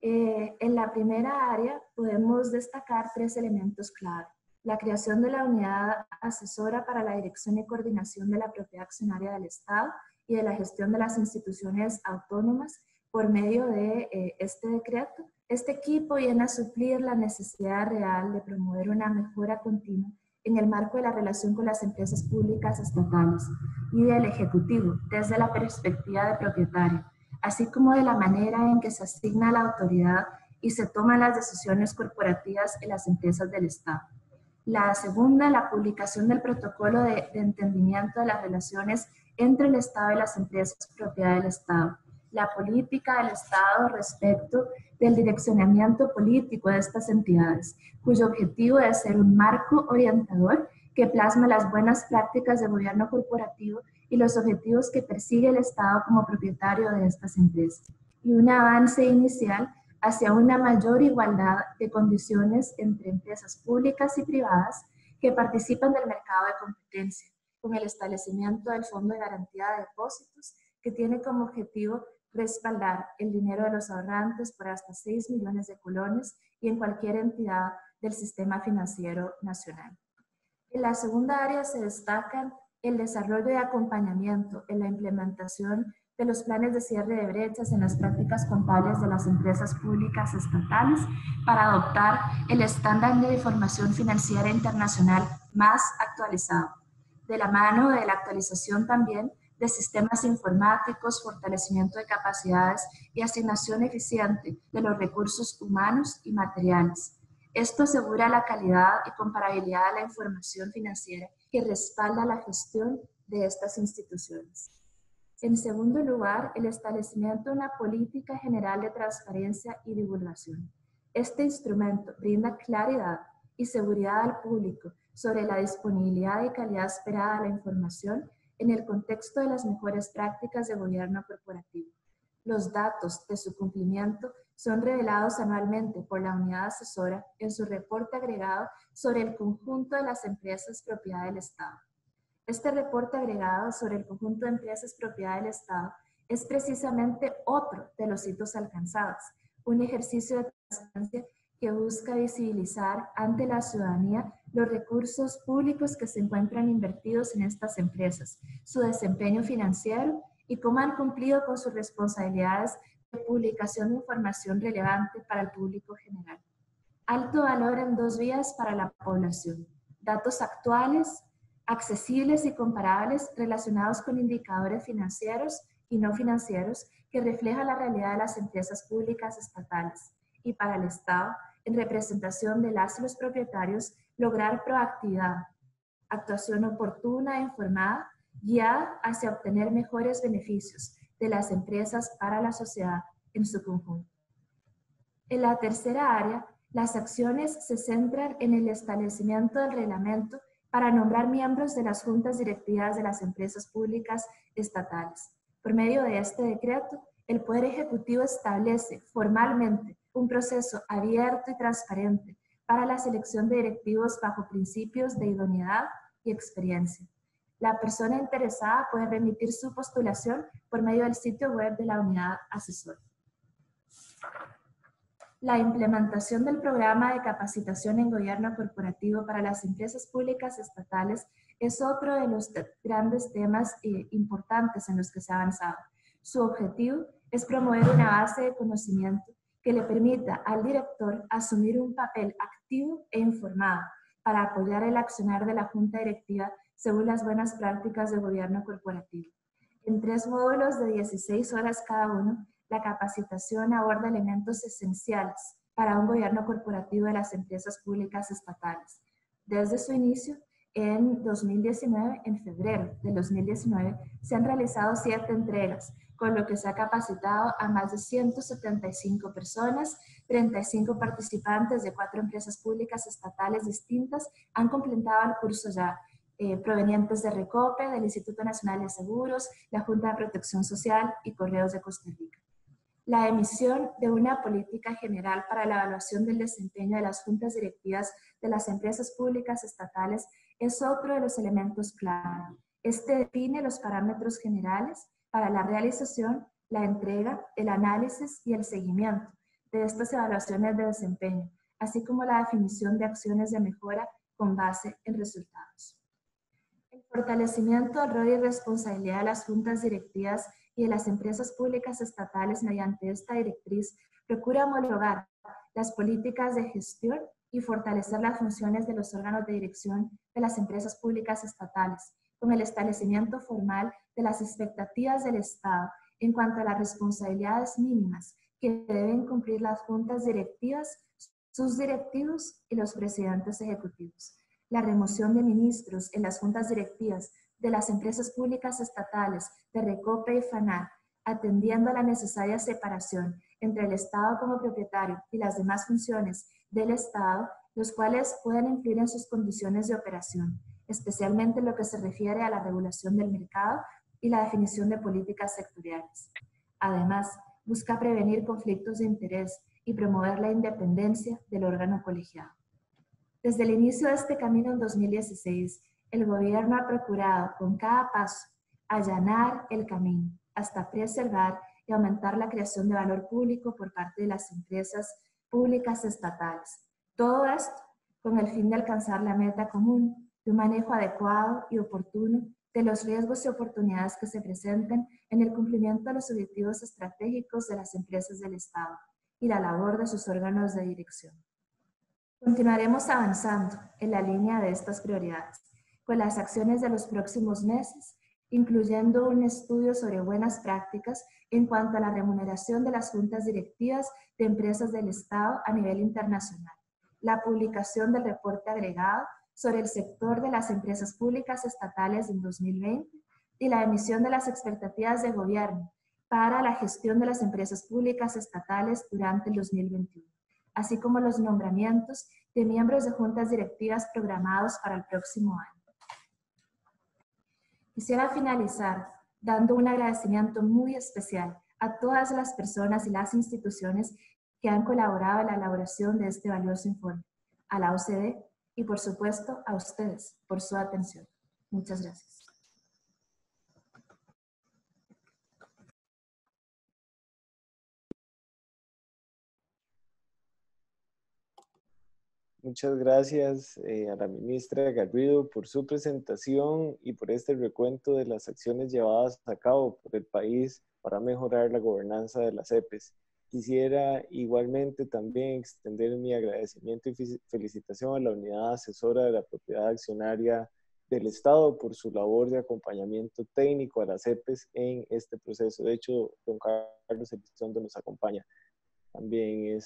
Eh, en la primera área podemos destacar tres elementos clave. La creación de la unidad asesora para la dirección y coordinación de la propiedad accionaria del Estado y de la gestión de las instituciones autónomas por medio de eh, este decreto. Este equipo viene a suplir la necesidad real de promover una mejora continua en el marco de la relación con las empresas públicas estatales y del Ejecutivo desde la perspectiva de propietario, así como de la manera en que se asigna la autoridad y se toman las decisiones corporativas en las empresas del Estado. La segunda, la publicación del protocolo de, de entendimiento de las relaciones entre el Estado y las empresas propiedad del Estado la política del Estado respecto del direccionamiento político de estas entidades, cuyo objetivo es ser un marco orientador que plasma las buenas prácticas de gobierno corporativo y los objetivos que persigue el Estado como propietario de estas empresas, y un avance inicial hacia una mayor igualdad de condiciones entre empresas públicas y privadas que participan del mercado de competencia, con el establecimiento del Fondo de Garantía de Depósitos, que tiene como objetivo respaldar el dinero de los ahorrantes por hasta 6 millones de colones y en cualquier entidad del sistema financiero nacional. En la segunda área se destacan el desarrollo y acompañamiento en la implementación de los planes de cierre de brechas en las prácticas contables de las empresas públicas estatales para adoptar el estándar de información financiera internacional más actualizado. De la mano de la actualización también de sistemas informáticos, fortalecimiento de capacidades y asignación eficiente de los recursos humanos y materiales. Esto asegura la calidad y comparabilidad de la información financiera que respalda la gestión de estas instituciones. En segundo lugar, el establecimiento de una política general de transparencia y divulgación. Este instrumento brinda claridad y seguridad al público sobre la disponibilidad y calidad esperada de la información en el contexto de las mejores prácticas de gobierno corporativo. Los datos de su cumplimiento son revelados anualmente por la unidad asesora en su reporte agregado sobre el conjunto de las empresas propiedad del Estado. Este reporte agregado sobre el conjunto de empresas propiedad del Estado es precisamente otro de los hitos alcanzados, un ejercicio de transparencia que busca visibilizar ante la ciudadanía los recursos públicos que se encuentran invertidos en estas empresas, su desempeño financiero y cómo han cumplido con sus responsabilidades publicación de información relevante para el público general. Alto valor en dos vías para la población. Datos actuales, accesibles y comparables relacionados con indicadores financieros y no financieros que reflejan la realidad de las empresas públicas estatales. Y para el Estado, en representación de las y los propietarios, lograr proactividad, actuación oportuna e informada, guiada hacia obtener mejores beneficios de las empresas para la sociedad en su conjunto. En la tercera área, las acciones se centran en el establecimiento del reglamento para nombrar miembros de las juntas directivas de las empresas públicas estatales. Por medio de este decreto, el Poder Ejecutivo establece formalmente un proceso abierto y transparente para la selección de directivos bajo principios de idoneidad y experiencia. La persona interesada puede remitir su postulación por medio del sitio web de la unidad asesora. La implementación del programa de capacitación en gobierno corporativo para las empresas públicas estatales es otro de los grandes temas eh, importantes en los que se ha avanzado. Su objetivo es promover una base de conocimiento que le permita al director asumir un papel activo e informado para apoyar el accionar de la Junta Directiva según las buenas prácticas de gobierno corporativo. En tres módulos de 16 horas cada uno, la capacitación aborda elementos esenciales para un gobierno corporativo de las empresas públicas estatales. Desde su inicio, en 2019, en febrero de 2019, se han realizado siete entregas con lo que se ha capacitado a más de 175 personas, 35 participantes de cuatro empresas públicas estatales distintas han completado el curso ya, eh, provenientes de Recope, del Instituto Nacional de Seguros, la Junta de Protección Social y Correos de Costa Rica. La emisión de una política general para la evaluación del desempeño de las juntas directivas de las empresas públicas estatales es otro de los elementos clave. Este define los parámetros generales para la realización, la entrega, el análisis y el seguimiento de estas evaluaciones de desempeño, así como la definición de acciones de mejora con base en resultados. El fortalecimiento del rol y responsabilidad de las juntas directivas y de las empresas públicas estatales mediante esta directriz procura homologar las políticas de gestión y fortalecer las funciones de los órganos de dirección de las empresas públicas estatales, con el establecimiento formal de las expectativas del Estado en cuanto a las responsabilidades mínimas que deben cumplir las juntas directivas, sus directivos y los presidentes ejecutivos. La remoción de ministros en las juntas directivas de las empresas públicas estatales de Recope y FANAL, atendiendo a la necesaria separación entre el Estado como propietario y las demás funciones del Estado, los cuales pueden influir en sus condiciones de operación, especialmente en lo que se refiere a la regulación del mercado y la definición de políticas sectoriales. Además, busca prevenir conflictos de interés y promover la independencia del órgano colegiado. Desde el inicio de este camino en 2016, el gobierno ha procurado con cada paso allanar el camino hasta preservar y aumentar la creación de valor público por parte de las empresas públicas estatales. Todo esto con el fin de alcanzar la meta común de un manejo adecuado y oportuno de los riesgos y oportunidades que se presenten en el cumplimiento de los objetivos estratégicos de las empresas del Estado y la labor de sus órganos de dirección. Continuaremos avanzando en la línea de estas prioridades con las acciones de los próximos meses, incluyendo un estudio sobre buenas prácticas en cuanto a la remuneración de las juntas directivas de empresas del Estado a nivel internacional, la publicación del reporte agregado sobre el sector de las empresas públicas estatales en 2020 y la emisión de las expectativas de gobierno para la gestión de las empresas públicas estatales durante el 2021, así como los nombramientos de miembros de juntas directivas programados para el próximo año. Quisiera finalizar dando un agradecimiento muy especial a todas las personas y las instituciones que han colaborado en la elaboración de este valioso informe, a la OCDE, y por supuesto a ustedes por su atención. Muchas gracias. Muchas gracias eh, a la ministra Garrido por su presentación y por este recuento de las acciones llevadas a cabo por el país para mejorar la gobernanza de las EPES. Quisiera igualmente también extender mi agradecimiento y felicitación a la unidad asesora de la propiedad accionaria del Estado por su labor de acompañamiento técnico a las EPES en este proceso. De hecho, don Carlos Elizondo nos acompaña también en,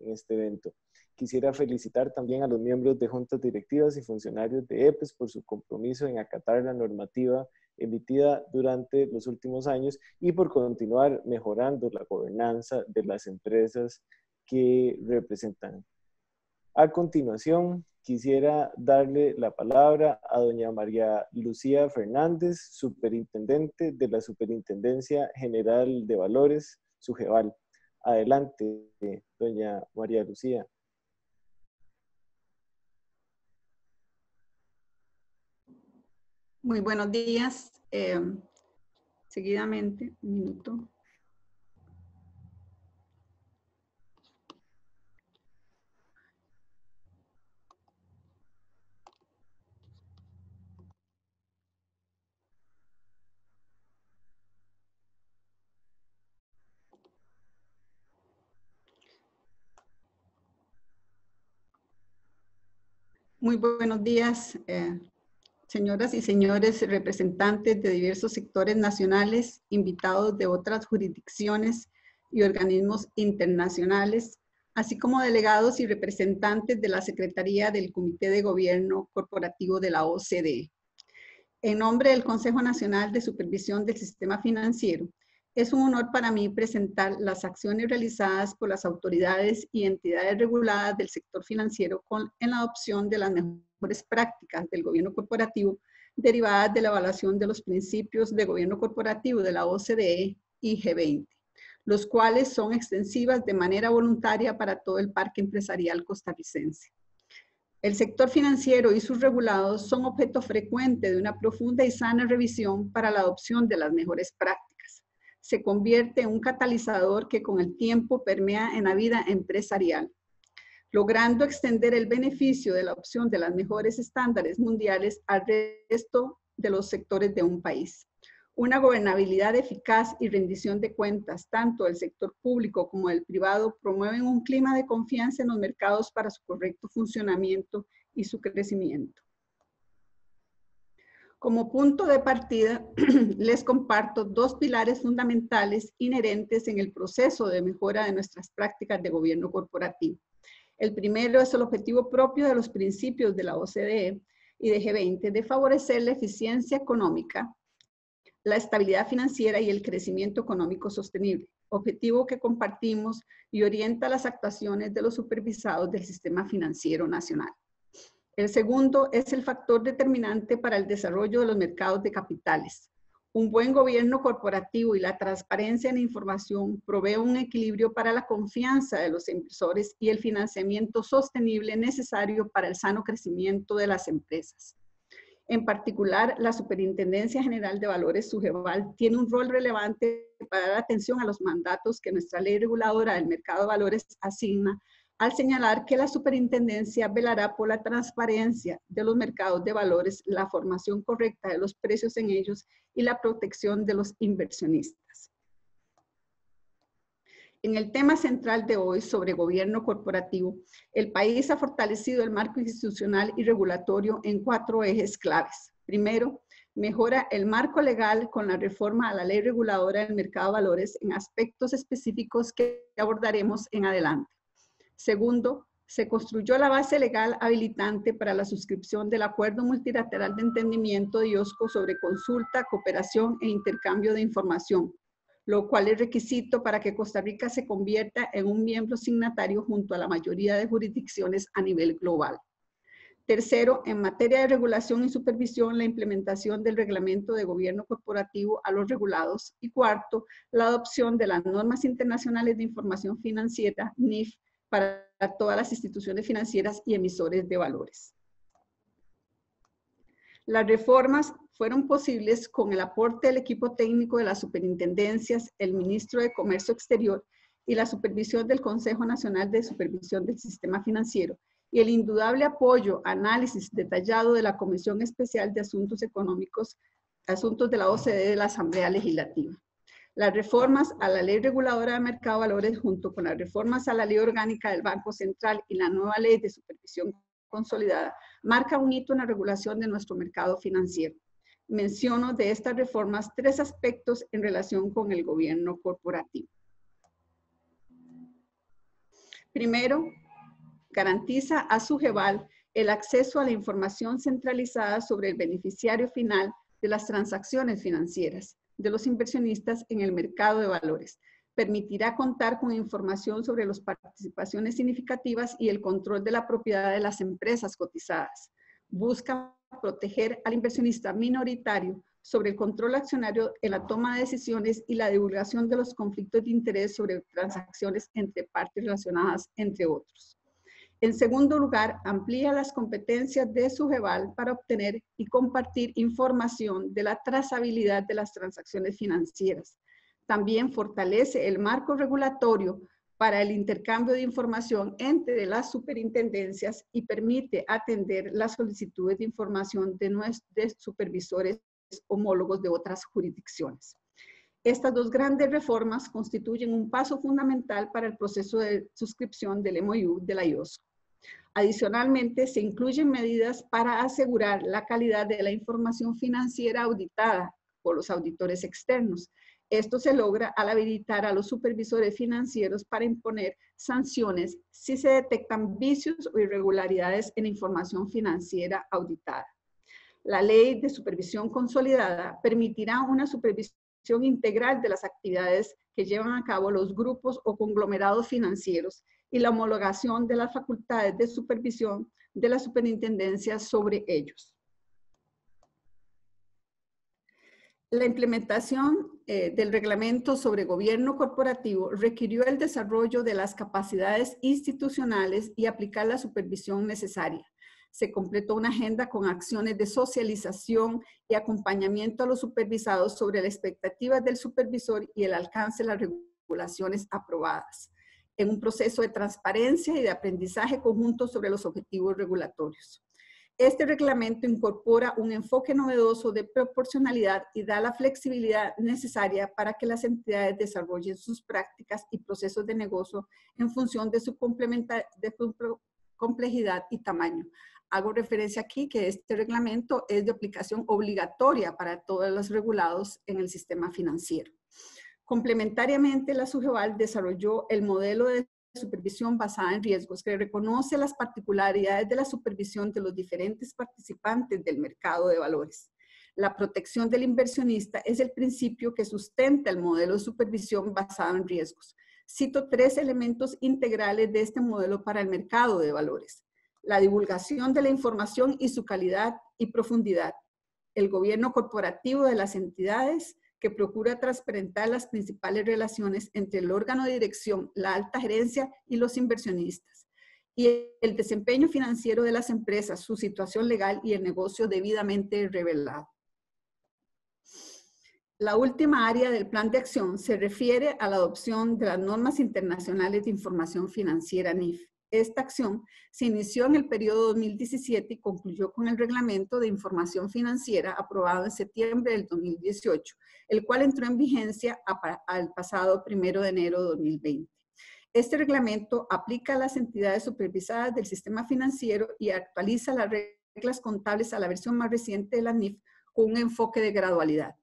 en este evento. Quisiera felicitar también a los miembros de juntas directivas y funcionarios de EPES por su compromiso en acatar la normativa emitida durante los últimos años y por continuar mejorando la gobernanza de las empresas que representan. A continuación, quisiera darle la palabra a doña María Lucía Fernández, superintendente de la Superintendencia General de Valores, SUGEVAL. Adelante, doña María Lucía. Muy buenos días. Eh, seguidamente, un minuto. Muy buenos días, eh, señoras y señores representantes de diversos sectores nacionales, invitados de otras jurisdicciones y organismos internacionales, así como delegados y representantes de la Secretaría del Comité de Gobierno Corporativo de la OCDE. En nombre del Consejo Nacional de Supervisión del Sistema Financiero, es un honor para mí presentar las acciones realizadas por las autoridades y entidades reguladas del sector financiero con, en la adopción de las mejores prácticas del gobierno corporativo derivadas de la evaluación de los principios de gobierno corporativo de la OCDE y G20, los cuales son extensivas de manera voluntaria para todo el parque empresarial costarricense. El sector financiero y sus regulados son objeto frecuente de una profunda y sana revisión para la adopción de las mejores prácticas se convierte en un catalizador que con el tiempo permea en la vida empresarial, logrando extender el beneficio de la opción de las mejores estándares mundiales al resto de los sectores de un país. Una gobernabilidad eficaz y rendición de cuentas, tanto del sector público como del privado, promueven un clima de confianza en los mercados para su correcto funcionamiento y su crecimiento. Como punto de partida, (clears throat) les comparto dos pilares fundamentales inherentes en el proceso de mejora de nuestras prácticas de gobierno corporativo. El primero es el objetivo propio de los principios de la OCDE y de G20 de favorecer la eficiencia económica, la estabilidad financiera y el crecimiento económico sostenible, objetivo que compartimos y orienta las actuaciones de los supervisados del sistema financiero nacional. El segundo es el factor determinante para el desarrollo de los mercados de capitales. Un buen gobierno corporativo y la transparencia en información provee un equilibrio para la confianza de los inversores y el financiamiento sostenible necesario para el sano crecimiento de las empresas. En particular, la Superintendencia General de Valores, SUGEVAL, tiene un rol relevante para dar atención a los mandatos que nuestra ley reguladora del mercado de valores asigna al señalar que la superintendencia velará por la transparencia de los mercados de valores, la formación correcta de los precios en ellos y la protección de los inversionistas. En el tema central de hoy sobre gobierno corporativo, el país ha fortalecido el marco institucional y regulatorio en cuatro ejes claves. Primero, mejora el marco legal con la reforma a la ley reguladora del mercado de valores en aspectos específicos que abordaremos en adelante. Segundo, se construyó la base legal habilitante para la suscripción del Acuerdo Multilateral de Entendimiento de IOSCO sobre consulta, cooperación e intercambio de información, lo cual es requisito para que Costa Rica se convierta en un miembro signatario junto a la mayoría de jurisdicciones a nivel global. Tercero, en materia de regulación y supervisión, la implementación del reglamento de gobierno corporativo a los regulados. Y cuarto, la adopción de las normas internacionales de información financiera, NIF, para todas las instituciones financieras y emisores de valores. Las reformas fueron posibles con el aporte del equipo técnico de las superintendencias, el ministro de Comercio Exterior y la supervisión del Consejo Nacional de Supervisión del Sistema Financiero y el indudable apoyo, análisis detallado de la Comisión Especial de Asuntos Económicos, Asuntos de la OCDE de la Asamblea Legislativa. Las reformas a la Ley Reguladora de Mercado de Valores junto con las reformas a la Ley Orgánica del Banco Central y la nueva Ley de Supervisión Consolidada marca un hito en la regulación de nuestro mercado financiero. Menciono de estas reformas tres aspectos en relación con el gobierno corporativo. Primero, garantiza a Sujeval el acceso a la información centralizada sobre el beneficiario final de las transacciones financieras de los inversionistas en el mercado de valores. Permitirá contar con información sobre las participaciones significativas y el control de la propiedad de las empresas cotizadas. Busca proteger al inversionista minoritario sobre el control accionario en la toma de decisiones y la divulgación de los conflictos de interés sobre transacciones entre partes relacionadas, entre otros. En segundo lugar, amplía las competencias de Sujeval para obtener y compartir información de la trazabilidad de las transacciones financieras. También fortalece el marco regulatorio para el intercambio de información entre las superintendencias y permite atender las solicitudes de información de nuestros supervisores homólogos de otras jurisdicciones. Estas dos grandes reformas constituyen un paso fundamental para el proceso de suscripción del MOU de la IOSCO. Adicionalmente, se incluyen medidas para asegurar la calidad de la información financiera auditada por los auditores externos. Esto se logra al habilitar a los supervisores financieros para imponer sanciones si se detectan vicios o irregularidades en información financiera auditada. La ley de supervisión consolidada permitirá una supervisión integral de las actividades que llevan a cabo los grupos o conglomerados financieros y la homologación de las facultades de supervisión de la superintendencia sobre ellos. La implementación eh, del reglamento sobre gobierno corporativo requirió el desarrollo de las capacidades institucionales y aplicar la supervisión necesaria. Se completó una agenda con acciones de socialización y acompañamiento a los supervisados sobre las expectativas del supervisor y el alcance de las regulaciones aprobadas en un proceso de transparencia y de aprendizaje conjunto sobre los objetivos regulatorios. Este reglamento incorpora un enfoque novedoso de proporcionalidad y da la flexibilidad necesaria para que las entidades desarrollen sus prácticas y procesos de negocio en función de su, de su complejidad y tamaño. Hago referencia aquí que este reglamento es de aplicación obligatoria para todos los regulados en el sistema financiero. Complementariamente, la SUGEVAL desarrolló el modelo de supervisión basada en riesgos que reconoce las particularidades de la supervisión de los diferentes participantes del mercado de valores. La protección del inversionista es el principio que sustenta el modelo de supervisión basado en riesgos. Cito tres elementos integrales de este modelo para el mercado de valores. La divulgación de la información y su calidad y profundidad. El gobierno corporativo de las entidades, que procura transparentar las principales relaciones entre el órgano de dirección, la alta gerencia y los inversionistas, y el desempeño financiero de las empresas, su situación legal y el negocio debidamente revelado. La última área del plan de acción se refiere a la adopción de las normas internacionales de información financiera NIF. Esta acción se inició en el periodo 2017 y concluyó con el reglamento de información financiera aprobado en septiembre del 2018, el cual entró en vigencia al pasado primero de enero de 2020. Este reglamento aplica a las entidades supervisadas del sistema financiero y actualiza las reglas contables a la versión más reciente de la NIF con un enfoque de gradualidad.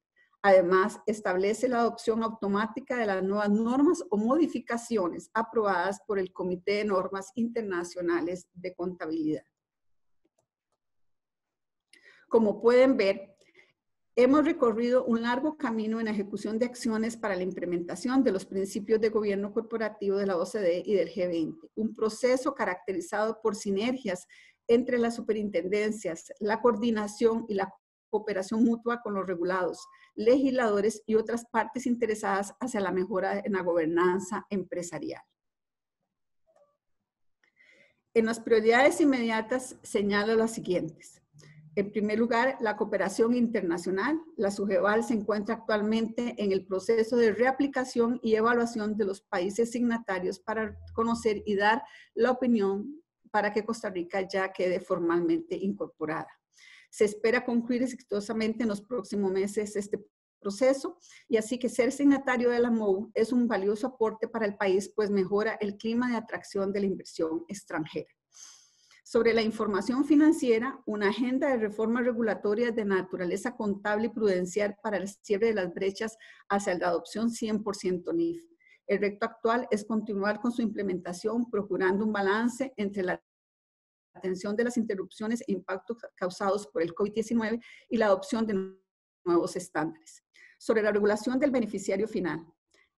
Además, establece la adopción automática de las nuevas normas o modificaciones aprobadas por el Comité de Normas Internacionales de Contabilidad. Como pueden ver, hemos recorrido un largo camino en ejecución de acciones para la implementación de los principios de gobierno corporativo de la OCDE y del G20, un proceso caracterizado por sinergias entre las superintendencias, la coordinación y la cooperación mutua con los regulados, legisladores y otras partes interesadas hacia la mejora en la gobernanza empresarial. En las prioridades inmediatas señalo las siguientes. En primer lugar, la cooperación internacional. La SUGEVAL se encuentra actualmente en el proceso de reaplicación y evaluación de los países signatarios para conocer y dar la opinión para que Costa Rica ya quede formalmente incorporada. Se espera concluir exitosamente en los próximos meses este proceso y así que ser signatario de la MOU es un valioso aporte para el país, pues mejora el clima de atracción de la inversión extranjera. Sobre la información financiera, una agenda de reformas regulatorias de naturaleza contable y prudencial para el cierre de las brechas hacia la adopción 100% NIF. El reto actual es continuar con su implementación, procurando un balance entre la atención de las interrupciones e impactos causados por el COVID-19 y la adopción de nuevos estándares. Sobre la regulación del beneficiario final,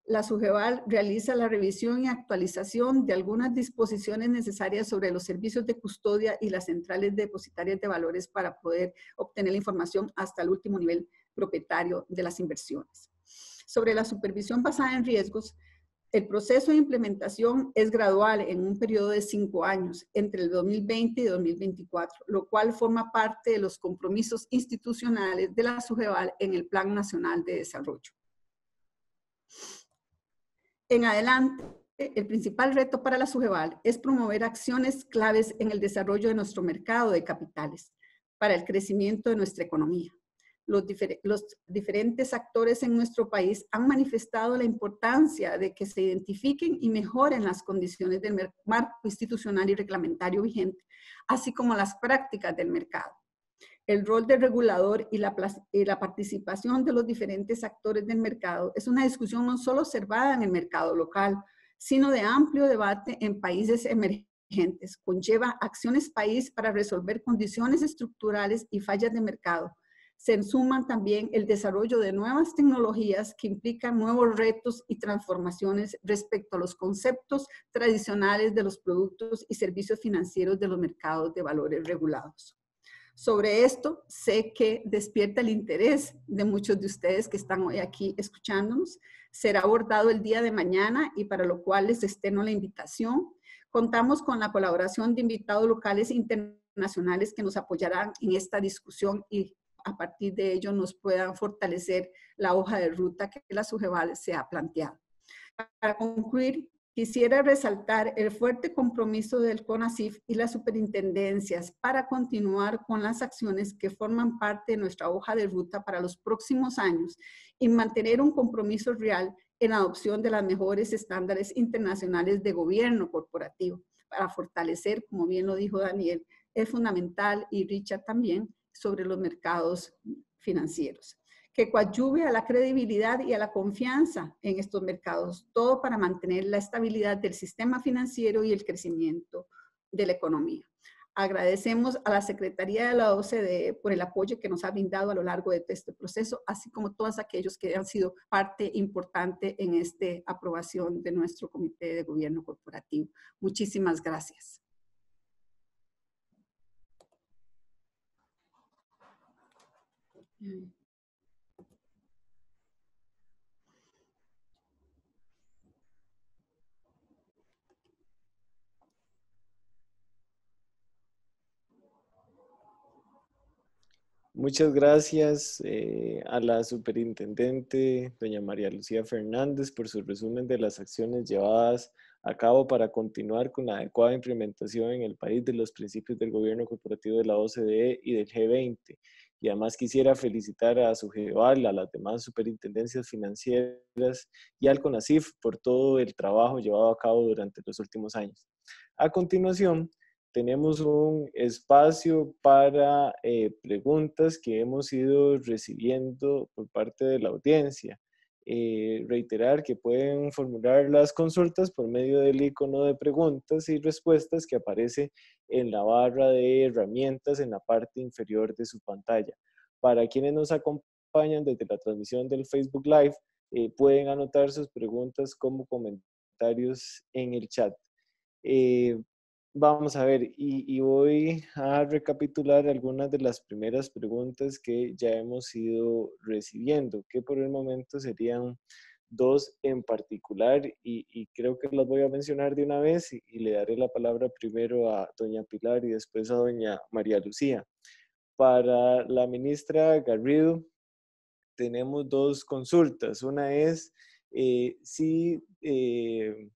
la SUGEVAL realiza la revisión y actualización de algunas disposiciones necesarias sobre los servicios de custodia y las centrales depositarias de valores para poder obtener la información hasta el último nivel propietario de las inversiones. Sobre la supervisión basada en riesgos, el proceso de implementación es gradual en un periodo de cinco años, entre el 2020 y 2024, lo cual forma parte de los compromisos institucionales de la SUGEVAL en el Plan Nacional de Desarrollo. En adelante, el principal reto para la SUGEVAL es promover acciones claves en el desarrollo de nuestro mercado de capitales para el crecimiento de nuestra economía los, diferentes actores en nuestro país han manifestado la importancia de que se identifiquen y mejoren las condiciones del marco institucional y reglamentario vigente, así como las prácticas del mercado. El rol del regulador y la, participación de los diferentes actores del mercado es una discusión no solo observada en el mercado local, sino de amplio debate en países emergentes. Conlleva acciones país para resolver condiciones estructurales y fallas de mercado, se suman también el desarrollo de nuevas tecnologías que implican nuevos retos y transformaciones respecto a los conceptos tradicionales de los productos y servicios financieros de los mercados de valores regulados. Sobre esto, sé que despierta el interés de muchos de ustedes que están hoy aquí escuchándonos. Será abordado el día de mañana y para lo cual les extendo la invitación. Contamos con la colaboración de invitados locales e internacionales que nos apoyarán en esta discusión y a partir de ello nos puedan fortalecer la hoja de ruta que la SUGEVAL se ha planteado. Para concluir, quisiera resaltar el fuerte compromiso del CONACIF y las superintendencias para continuar con las acciones que forman parte de nuestra hoja de ruta para los próximos años y mantener un compromiso real en la adopción de los mejores estándares internacionales de gobierno corporativo para fortalecer, como bien lo dijo Daniel, es fundamental y Richard también, sobre los mercados financieros, que coadyuve a la credibilidad y a la confianza en estos mercados, todo para mantener la estabilidad del sistema financiero y el crecimiento de la economía. Agradecemos a la Secretaría de la OCDE por el apoyo que nos ha brindado a lo largo de este proceso, así como todos aquellos que han sido parte importante en esta aprobación de nuestro Comité de Gobierno Corporativo. Muchísimas gracias. Mm. Muchas gracias eh, a la superintendente, doña María Lucía Fernández, por su resumen de las acciones llevadas a cabo para continuar con la adecuada implementación en el país de los principios del gobierno corporativo de la OCDE y del G20 y además quisiera felicitar a su GEVAL, a las demás superintendencias financieras y al CONACIF por todo el trabajo llevado a cabo durante los últimos años. A continuación, tenemos un espacio para eh, preguntas que hemos ido recibiendo por parte de la audiencia. Eh, reiterar que pueden formular las consultas por medio del icono de preguntas y respuestas que aparece en la barra de herramientas en la parte inferior de su pantalla. Para quienes nos acompañan desde la transmisión del Facebook Live, eh, pueden anotar sus preguntas como comentarios en el chat. Eh, Vamos a ver, y, voy a recapitular algunas de las primeras preguntas que ya hemos ido recibiendo, que por el momento serían dos en particular y, creo que las voy a mencionar de una vez y, le daré la palabra primero a doña Pilar y después a doña María Lucía. Para la ministra Garrido tenemos dos consultas. Una es eh, si eh,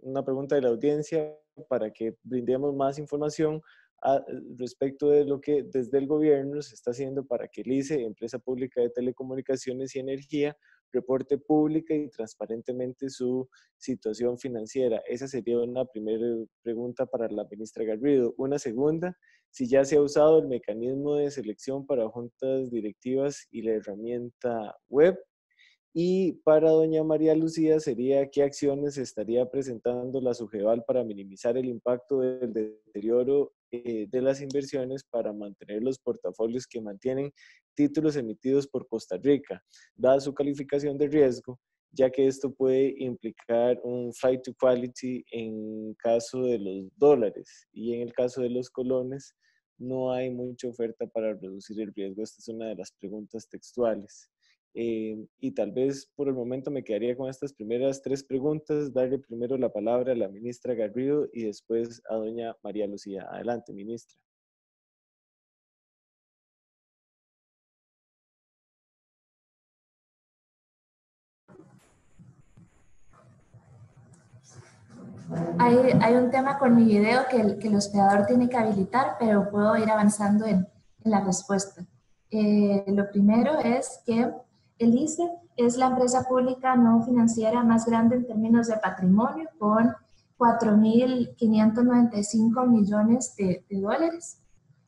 una pregunta de la audiencia para que brindemos más información a- respecto de lo que desde el gobierno se está haciendo para que el ICE, Empresa Pública de Telecomunicaciones y Energía, reporte pública y transparentemente su situación financiera. Esa sería una primera pregunta para la ministra Garrido. Una segunda, si ya se ha usado el mecanismo de selección para juntas directivas y la herramienta web. Y para doña María Lucía sería qué acciones estaría presentando la SUGEVAL para minimizar el impacto del deterioro eh, de las inversiones para mantener los portafolios que mantienen títulos emitidos por Costa Rica, dada su calificación de riesgo, ya que esto puede implicar un flight to quality en caso de los dólares y en el caso de los colones no hay mucha oferta para reducir el riesgo. Esta es una de las preguntas textuales. Eh, y tal vez por el momento me quedaría con estas primeras tres preguntas, darle primero la palabra a la ministra Garrido y después a doña María Lucía. Adelante, ministra. Hay, hay un tema con mi video que el, que el hospedador tiene que habilitar, pero puedo ir avanzando en, en la respuesta. Eh, lo primero es que el ICE es la empresa pública no financiera más grande en términos de patrimonio, con 4.595 millones de, de, dólares.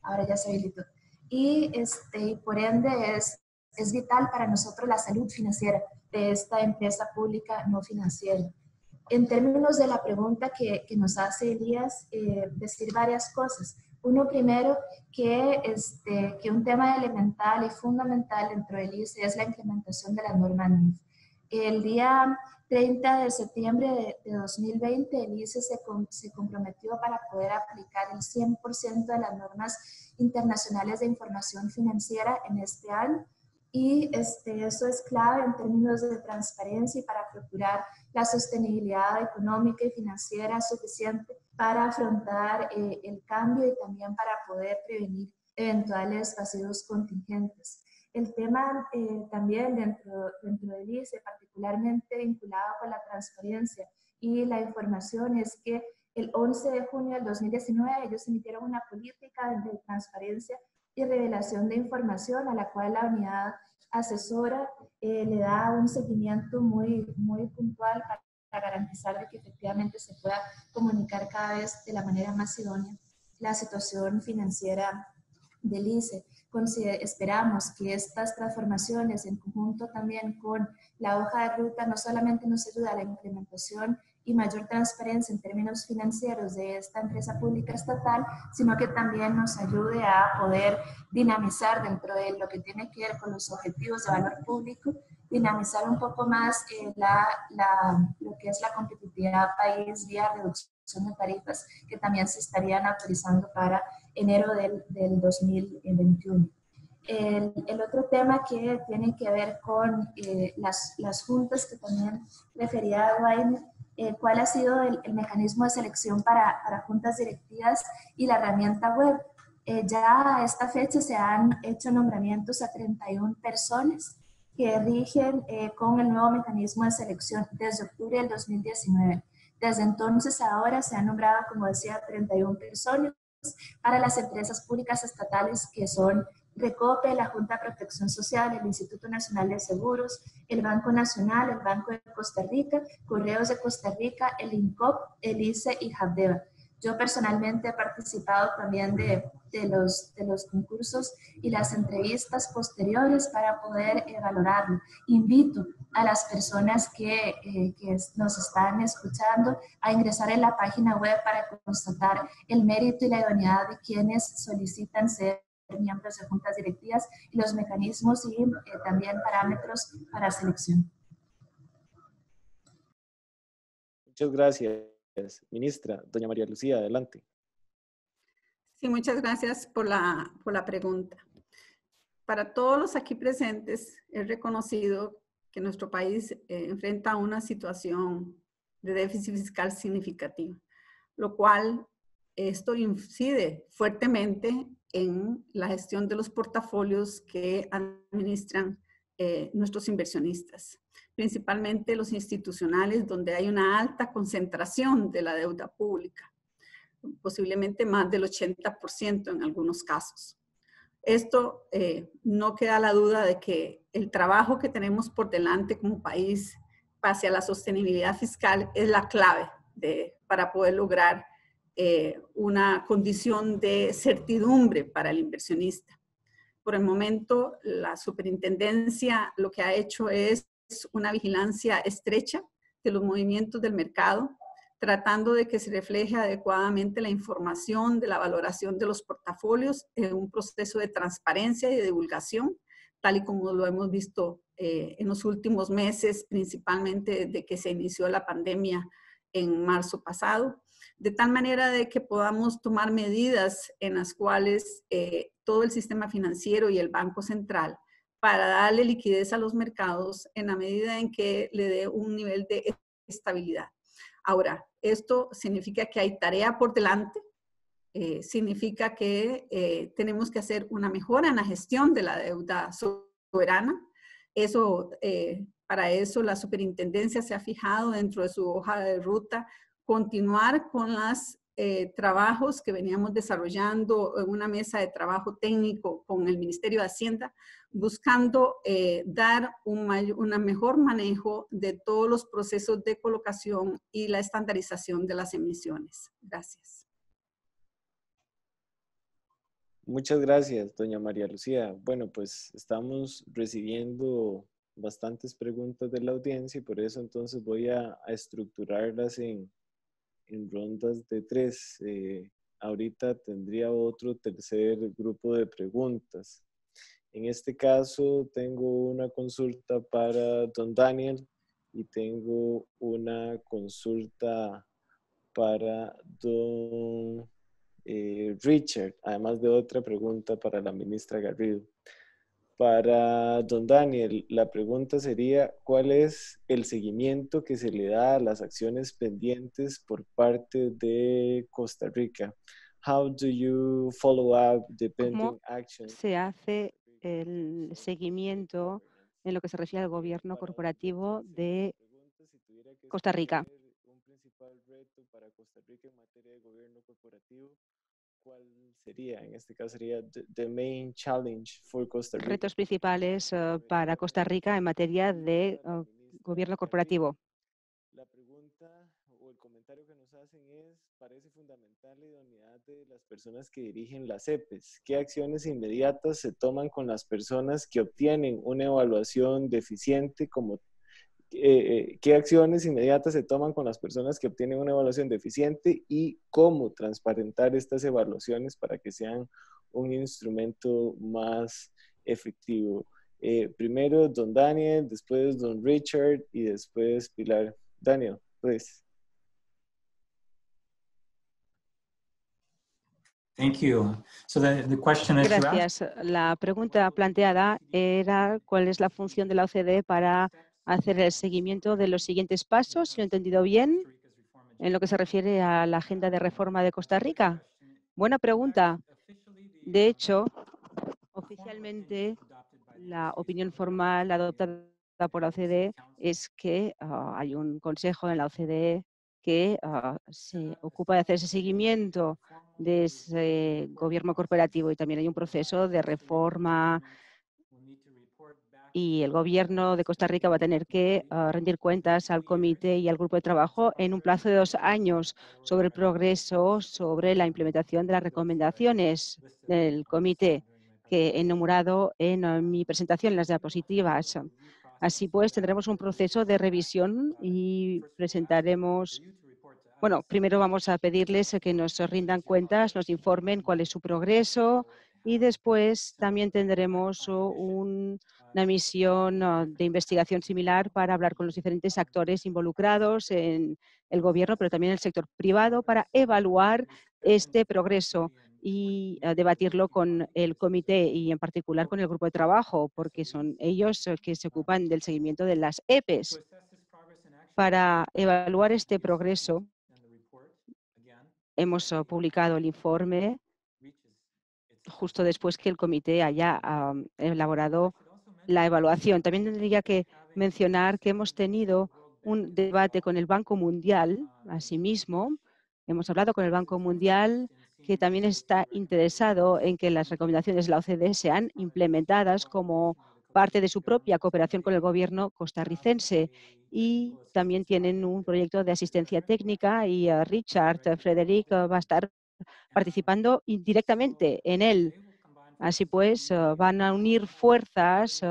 Ahora ya se habilitó. Y este, por ende es, es vital para nosotros la salud financiera de esta empresa pública no financiera. En términos de la pregunta que, que nos hace Elías, eh, decir varias cosas. Uno primero, que, este, que un tema elemental y fundamental dentro del ICE es la implementación de la norma NIF. El día 30 de septiembre de, de 2020, el ICE se, se comprometió para poder aplicar el 100% de las normas internacionales de información financiera en este año y este, eso es clave en términos de transparencia y para procurar la sostenibilidad económica y financiera suficiente para afrontar eh, el cambio y también para poder prevenir eventuales pasivos contingentes. El tema eh, también dentro, dentro del ICE, particularmente vinculado con la transparencia y la información, es que el 11 de junio del 2019 ellos emitieron una política de transparencia y revelación de información a la cual la unidad asesora eh, le da un seguimiento muy, muy puntual para, para, garantizar de que efectivamente se pueda comunicar cada vez de la manera más idónea la situación financiera del ICE. Esperamos que estas transformaciones en conjunto también con la hoja de ruta no solamente nos ayuda a la implementación y mayor transparencia en términos financieros de esta empresa pública estatal, sino que también nos ayude a poder dinamizar dentro de lo que tiene que ver con los objetivos de valor público, dinamizar un poco más eh, la, la, lo que es la competitividad país vía reducción de tarifas que también se estarían autorizando para enero del, del 2021. El, el, otro tema que tiene que ver con eh, las, las juntas que también refería a Wayne, eh, cuál ha sido el, el, mecanismo de selección para, para, juntas directivas y la herramienta web. Eh, ya a esta fecha se han hecho nombramientos a 31 personas que rigen eh, con el nuevo mecanismo de selección desde octubre del 2019. Desde entonces ahora se han nombrado, como decía, 31 personas para las empresas públicas estatales que son Recope, la Junta de Protección Social, el Instituto Nacional de Seguros, el Banco Nacional, el Banco de Costa Rica, Correos de Costa Rica, el INCOP, el ICE y Habdeba. Yo personalmente he participado también de, de, los, de los concursos y las entrevistas posteriores para poder eh, valorarlo. Invito a las personas que, eh, que nos están escuchando a ingresar en la página web para constatar el mérito y la idoneidad de quienes solicitan ser miembros de juntas directivas y los mecanismos y eh, también parámetros para selección. Muchas gracias, ministra. Doña María Lucía, adelante. Sí, muchas gracias por la, por la pregunta. Para todos los aquí presentes, es reconocido que nuestro país eh, enfrenta una situación de déficit fiscal significativo, lo cual esto incide fuertemente en la gestión de los portafolios que administran eh, nuestros inversionistas, principalmente los institucionales, donde hay una alta concentración de la deuda pública, posiblemente más del 80% en algunos casos. Esto eh, no queda la duda de que el trabajo que tenemos por delante como país hacia la sostenibilidad fiscal es la clave para poder lograr eh, una condición de certidumbre para el inversionista. Por el momento, la superintendencia lo que ha hecho es una vigilancia estrecha de los movimientos del mercado, tratando de que se refleje adecuadamente la información de la valoración de los portafolios en un proceso de transparencia y de divulgación, tal y como lo hemos visto eh, en los últimos meses, principalmente desde que se inició la pandemia en marzo pasado, de tal manera de que podamos tomar medidas en las cuales eh, todo el sistema financiero y el Banco Central para darle liquidez a los mercados en la medida en que le dé un nivel de estabilidad. Ahora, esto significa que hay tarea por delante, eh, significa que eh, tenemos que hacer una mejora en la gestión de la deuda soberana. Eso, eh, para eso la superintendencia se ha fijado dentro de su hoja de ruta continuar con los trabajos que veníamos desarrollando en una mesa de trabajo técnico con el Ministerio de Hacienda buscando eh, dar un, mejor manejo de todos los procesos de colocación y la estandarización de las emisiones. Gracias. Muchas gracias, doña María Lucía. Bueno, pues estamos recibiendo bastantes preguntas de la audiencia y por eso entonces voy a, estructurarlas en, rondas de tres. Eh, ahorita tendría otro tercer grupo de preguntas. En este caso tengo una consulta para don Daniel y tengo una consulta para don eh, Richard, además de otra pregunta para la ministra Garrido. Para don Daniel, la pregunta sería, ¿cuál es el seguimiento que se le da a las acciones pendientes por parte de Costa Rica? How do you follow up the pending actions? Se hace el seguimiento en lo que se refiere al gobierno corporativo de Costa Rica. Un principal reto para Costa Rica en materia de gobierno corporativo, ¿cuál sería? En este caso sería the main challenge for Costa Rica. Retos principales eh, para Costa Rica en materia de eh, gobierno corporativo. La pregunta comentario que nos hacen es, parece fundamental la idoneidad de las personas que dirigen las EPES. ¿Qué acciones inmediatas se toman con las personas que obtienen una evaluación deficiente como eh, eh, qué acciones inmediatas se toman con las personas que obtienen una evaluación deficiente y cómo transparentar estas evaluaciones para que sean un instrumento más efectivo. Eh, primero don Daniel, después don Richard y después Pilar. Daniel, pues. Thank you. So the, the question Gracias. La pregunta planteada era cuál es la función de la OCDE para hacer el seguimiento de los siguientes pasos, si lo he entendido bien, en lo que se refiere a la agenda de reforma de Costa Rica. Buena pregunta. De hecho, oficialmente la opinión formal adoptada por la OCDE es que ah, hay un consejo en la OCDE que ah, se ocupa de hacer ese seguimiento de ese gobierno corporativo y también hay un proceso de reforma y el gobierno de Costa Rica va a tener que ah, rendir cuentas al comité y al grupo de trabajo en un plazo de dos años sobre el progreso, sobre la implementación de las recomendaciones del comité que he enumerado en ah, mi presentación, en las diapositivas. Así pues, tendremos un proceso de revisión y presentaremos, bueno, primero vamos a pedirles que nos rindan cuentas, nos informen cuál es su progreso y después también tendremos una misión de investigación similar para hablar con los diferentes actores involucrados en el gobierno, pero también en el sector privado para evaluar este progreso y debatirlo con el comité y en particular con el grupo de trabajo, porque son ellos eh, que se ocupan del seguimiento de las EPEs. Para evaluar este progreso, hemos eh, publicado el informe justo después que el comité haya elaborado la evaluación. También tendría que mencionar que hemos tenido un debate con el Banco Mundial, asimismo, Hemos hablado con el Banco Mundial, que también está interesado en que las recomendaciones de la OCDE sean implementadas como parte de su propia cooperación con el gobierno costarricense y también tienen un proyecto de asistencia técnica y eh, Richard Frederick eh, va a estar participando indirectamente en él. Así pues, eh, van a unir fuerzas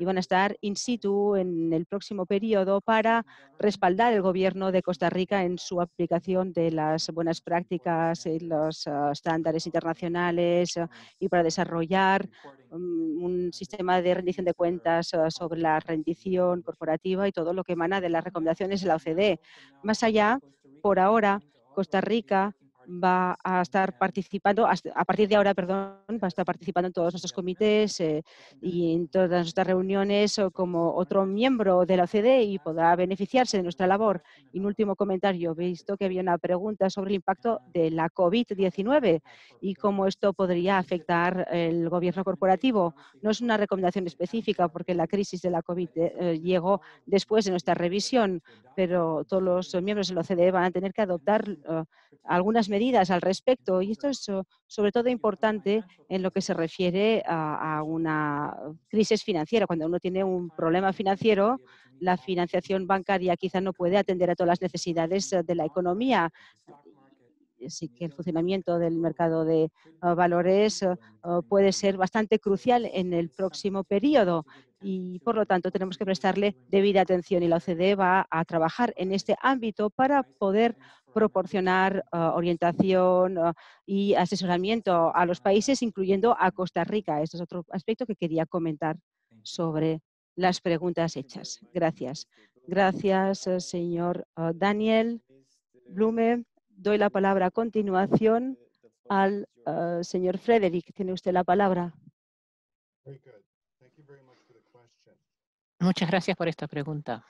y van a estar in situ en el próximo periodo para respaldar el gobierno de Costa Rica en su aplicación de las buenas prácticas y los ah, estándares internacionales ah, y para desarrollar mm, un sistema de rendición de cuentas ah, sobre la rendición corporativa y todo lo que emana de las recomendaciones de la OCDE. Más allá, por ahora, Costa Rica va a estar participando, a partir de ahora, perdón, va a estar participando en todos nuestros comités eh, y en todas nuestras reuniones como otro miembro de la OCDE y podrá beneficiarse de nuestra labor. Y un último comentario, visto que había una pregunta sobre el impacto de la COVID-19 y cómo esto podría afectar el gobierno corporativo. No es una recomendación específica porque la crisis de la COVID eh, llegó después de nuestra revisión, pero todos los miembros de la OCDE van a tener que adoptar uh, algunas medidas al respecto. Y esto es sobre todo importante en lo que se refiere a, una crisis financiera. Cuando uno tiene un problema financiero, la financiación bancaria quizá no puede atender a todas las necesidades uh, de la economía Así que el funcionamiento del mercado de ah, valores ah, puede ser bastante crucial en el próximo periodo y por lo tanto tenemos que prestarle debida atención y la OCDE va a trabajar en este ámbito para poder proporcionar orientación y asesoramiento a los países, incluyendo a Costa Rica. Este es otro aspecto que quería comentar sobre las preguntas hechas. Gracias. Gracias, señor Daniel Blume doy la palabra a continuación al uh, señor Frederick. Tiene usted la palabra. Muchas gracias por esta pregunta.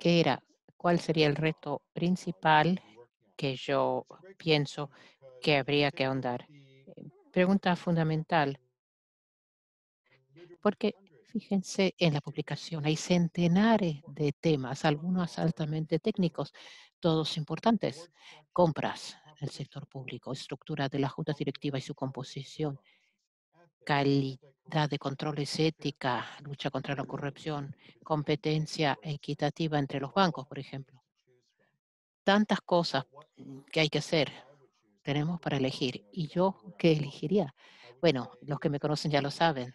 ¿Qué era? ¿Cuál sería el reto principal que yo pienso que habría que ahondar? Pregunta fundamental. Porque Fíjense en la publicación, hay centenares de temas, algunos altamente técnicos, todos importantes. Compras del sector público, estructura de la junta directiva y su composición, calidad de controles ética, lucha contra la corrupción, competencia equitativa entre los bancos, por ejemplo. Tantas cosas que hay que hacer, tenemos para elegir. ¿Y yo qué elegiría? Bueno, los que me conocen ya lo saben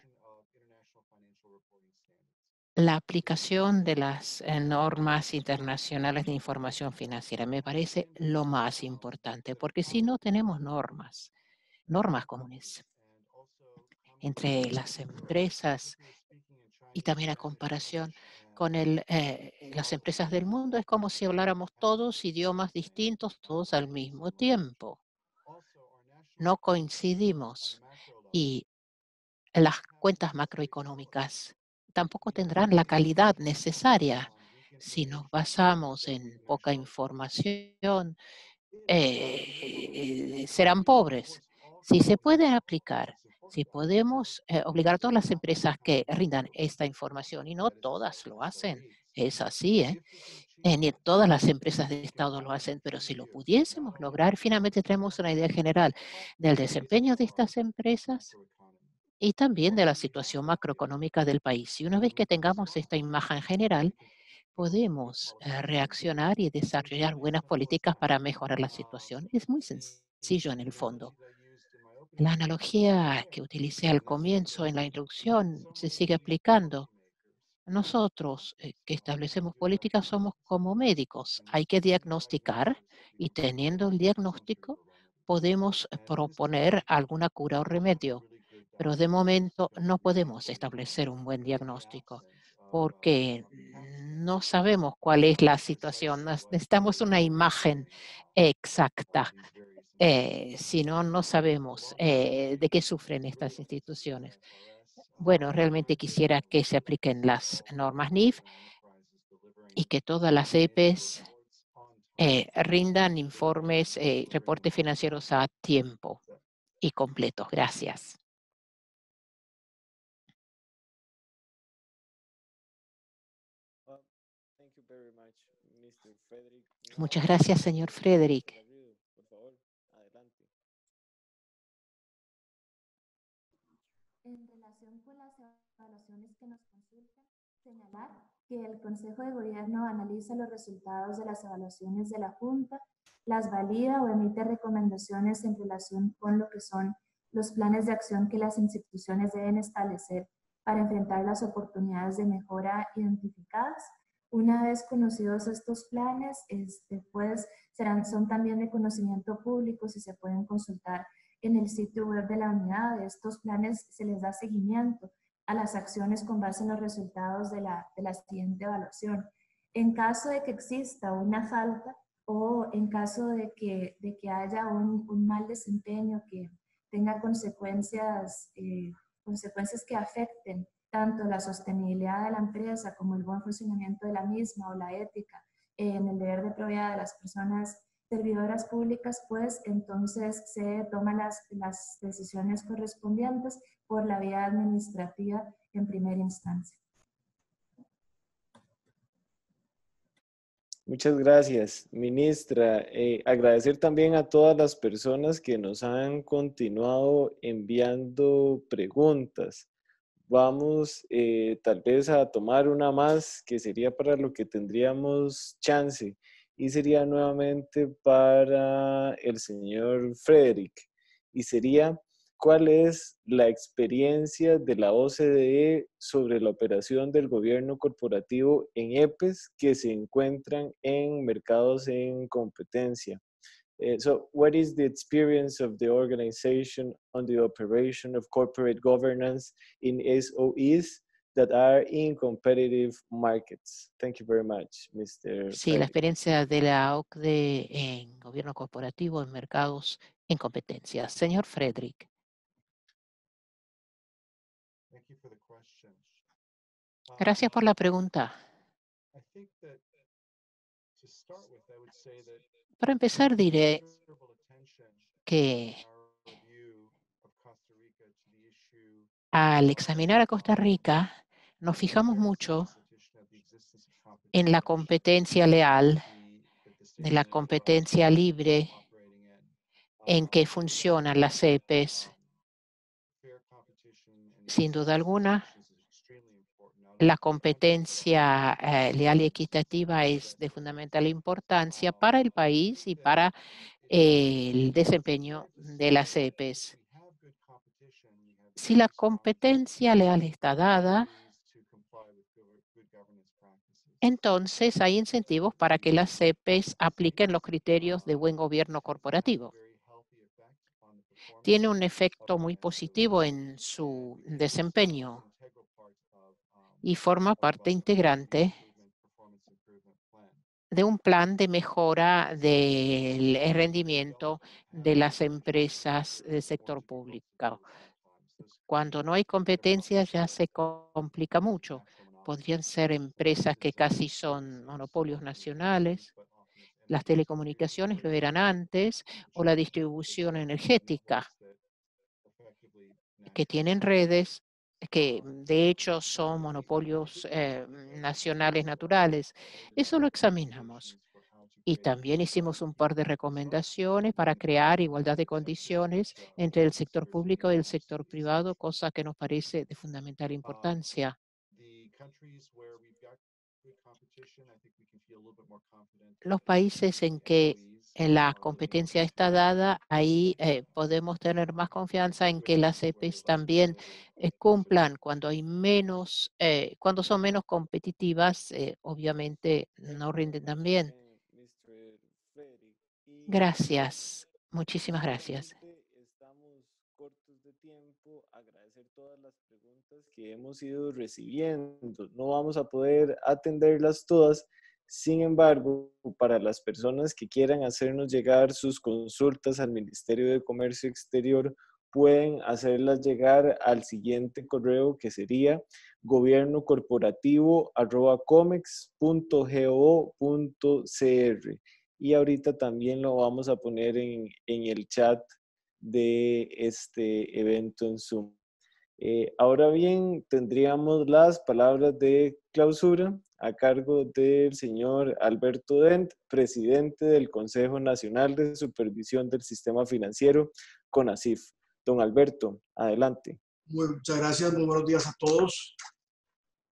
la aplicación de las eh, normas internacionales de información financiera me parece lo más importante, porque si no tenemos normas, normas comunes entre las empresas y también a comparación con el, eh, las empresas del mundo, es como si habláramos todos idiomas distintos, todos al mismo tiempo. No coincidimos y las cuentas macroeconómicas tampoco tendrán la calidad necesaria. Si nos basamos en poca información, eh, serán pobres. Si se pueden aplicar, si podemos eh, obligar a todas las empresas que rindan esta información, y no todas lo hacen, es así, ¿eh? ¿eh? ni todas las empresas de Estado lo hacen, pero si lo pudiésemos lograr, finalmente tenemos una idea general del desempeño de estas empresas y también de la situación macroeconómica del país. Y una vez que tengamos esta imagen general, podemos eh, reaccionar y desarrollar buenas políticas para mejorar la situación. Es muy sencillo en el fondo. La analogía que utilicé al comienzo en la introducción se sigue aplicando. Nosotros eh, que establecemos políticas somos como médicos. Hay que diagnosticar y teniendo el diagnóstico podemos proponer alguna cura o remedio pero de momento no podemos establecer un buen diagnóstico porque no sabemos cuál es la situación. Necesitamos una imagen exacta. Eh, si no, no sabemos eh, de qué sufren estas instituciones. Bueno, realmente quisiera que se apliquen las normas NIF y que todas las EPEs eh, rindan informes, reportes financieros a tiempo y completos. Gracias. Muchas gracias, señor Frederick. El Consejo de Gobierno analiza los resultados de las evaluaciones de la Junta, las valida o emite recomendaciones en relación con lo que son los planes de acción que las instituciones deben establecer para enfrentar las oportunidades de mejora identificadas. Una vez conocidos estos planes, este, pues, serán, son también de conocimiento público y se pueden consultar en el sitio web de la unidad. De estos planes se les da seguimiento las acciones con base en los resultados de la, de la siguiente evaluación. En caso de que exista una falta o en caso de que, de que haya un, un mal desempeño que tenga consecuencias, eh, consecuencias que afecten tanto la sostenibilidad de la empresa como el buen funcionamiento de la misma o la ética en el deber de probidad de las personas servidoras públicas, pues entonces se toman las, las decisiones correspondientes por la vía administrativa en primera instancia. Muchas gracias, ministra. Eh, agradecer también a todas las personas que nos han continuado enviando preguntas. Vamos eh, tal vez a tomar una más que sería para lo que tendríamos chance y sería nuevamente para el señor Frederick y sería cuál es la experiencia de la OCDE sobre la operación del gobierno corporativo en EPES que se encuentran en mercados en competencia. Uh, so, what is the experience of the organization on the operation of corporate governance in SOEs that are in competitive markets? Thank you very much, Mr. Sí, la experiencia de la OCDE en gobierno corporativo en mercados en competencia. Señor Frederick. Gracias por la pregunta. Para empezar, diré que al examinar a Costa Rica, nos fijamos mucho en la competencia leal, de la competencia libre en que funcionan las EPEs. Sin duda alguna, la competencia eh, leal y equitativa es de fundamental importancia para el país y para el desempeño de las EPEs. Si la competencia leal está dada, entonces hay incentivos para que las CEPES apliquen los criterios de buen gobierno corporativo. Tiene un efecto muy positivo en su desempeño y forma parte integrante de un plan de mejora del rendimiento de las empresas del sector público. Cuando no hay competencia ya se complica mucho podrían ser empresas que casi son monopolios nacionales, las telecomunicaciones lo eran antes, o la distribución energética, que tienen redes que de hecho son monopolios eh, nacionales naturales. Eso lo examinamos. Y también hicimos un par de recomendaciones para crear igualdad de condiciones entre el sector público y el sector privado, cosa que nos parece de fundamental importancia. Los países en que la competencia está dada, ahí eh, podemos tener más confianza en que las EPs también eh, cumplan. Cuando hay menos, eh, cuando son menos competitivas, obviamente no rinden tan bien. Gracias. Muchísimas gracias. Tiempo. Agradecer todas las preguntas que hemos ido recibiendo. No vamos a poder atenderlas todas. Sin embargo, para las personas que quieran hacernos llegar sus consultas al Ministerio de Comercio Exterior, pueden hacerlas llegar al siguiente correo que sería gobiernocorporativo.comex.go.cr y ahorita también lo vamos a poner en, en el chat de este evento en Zoom. Eh, ahora bien, tendríamos las palabras de clausura. a cargo del señor Alberto Dent, presidente del Consejo Nacional de Supervisión del Sistema Financiero, CONACIF. Don Alberto, adelante. muchas gracias, buenos días a todos.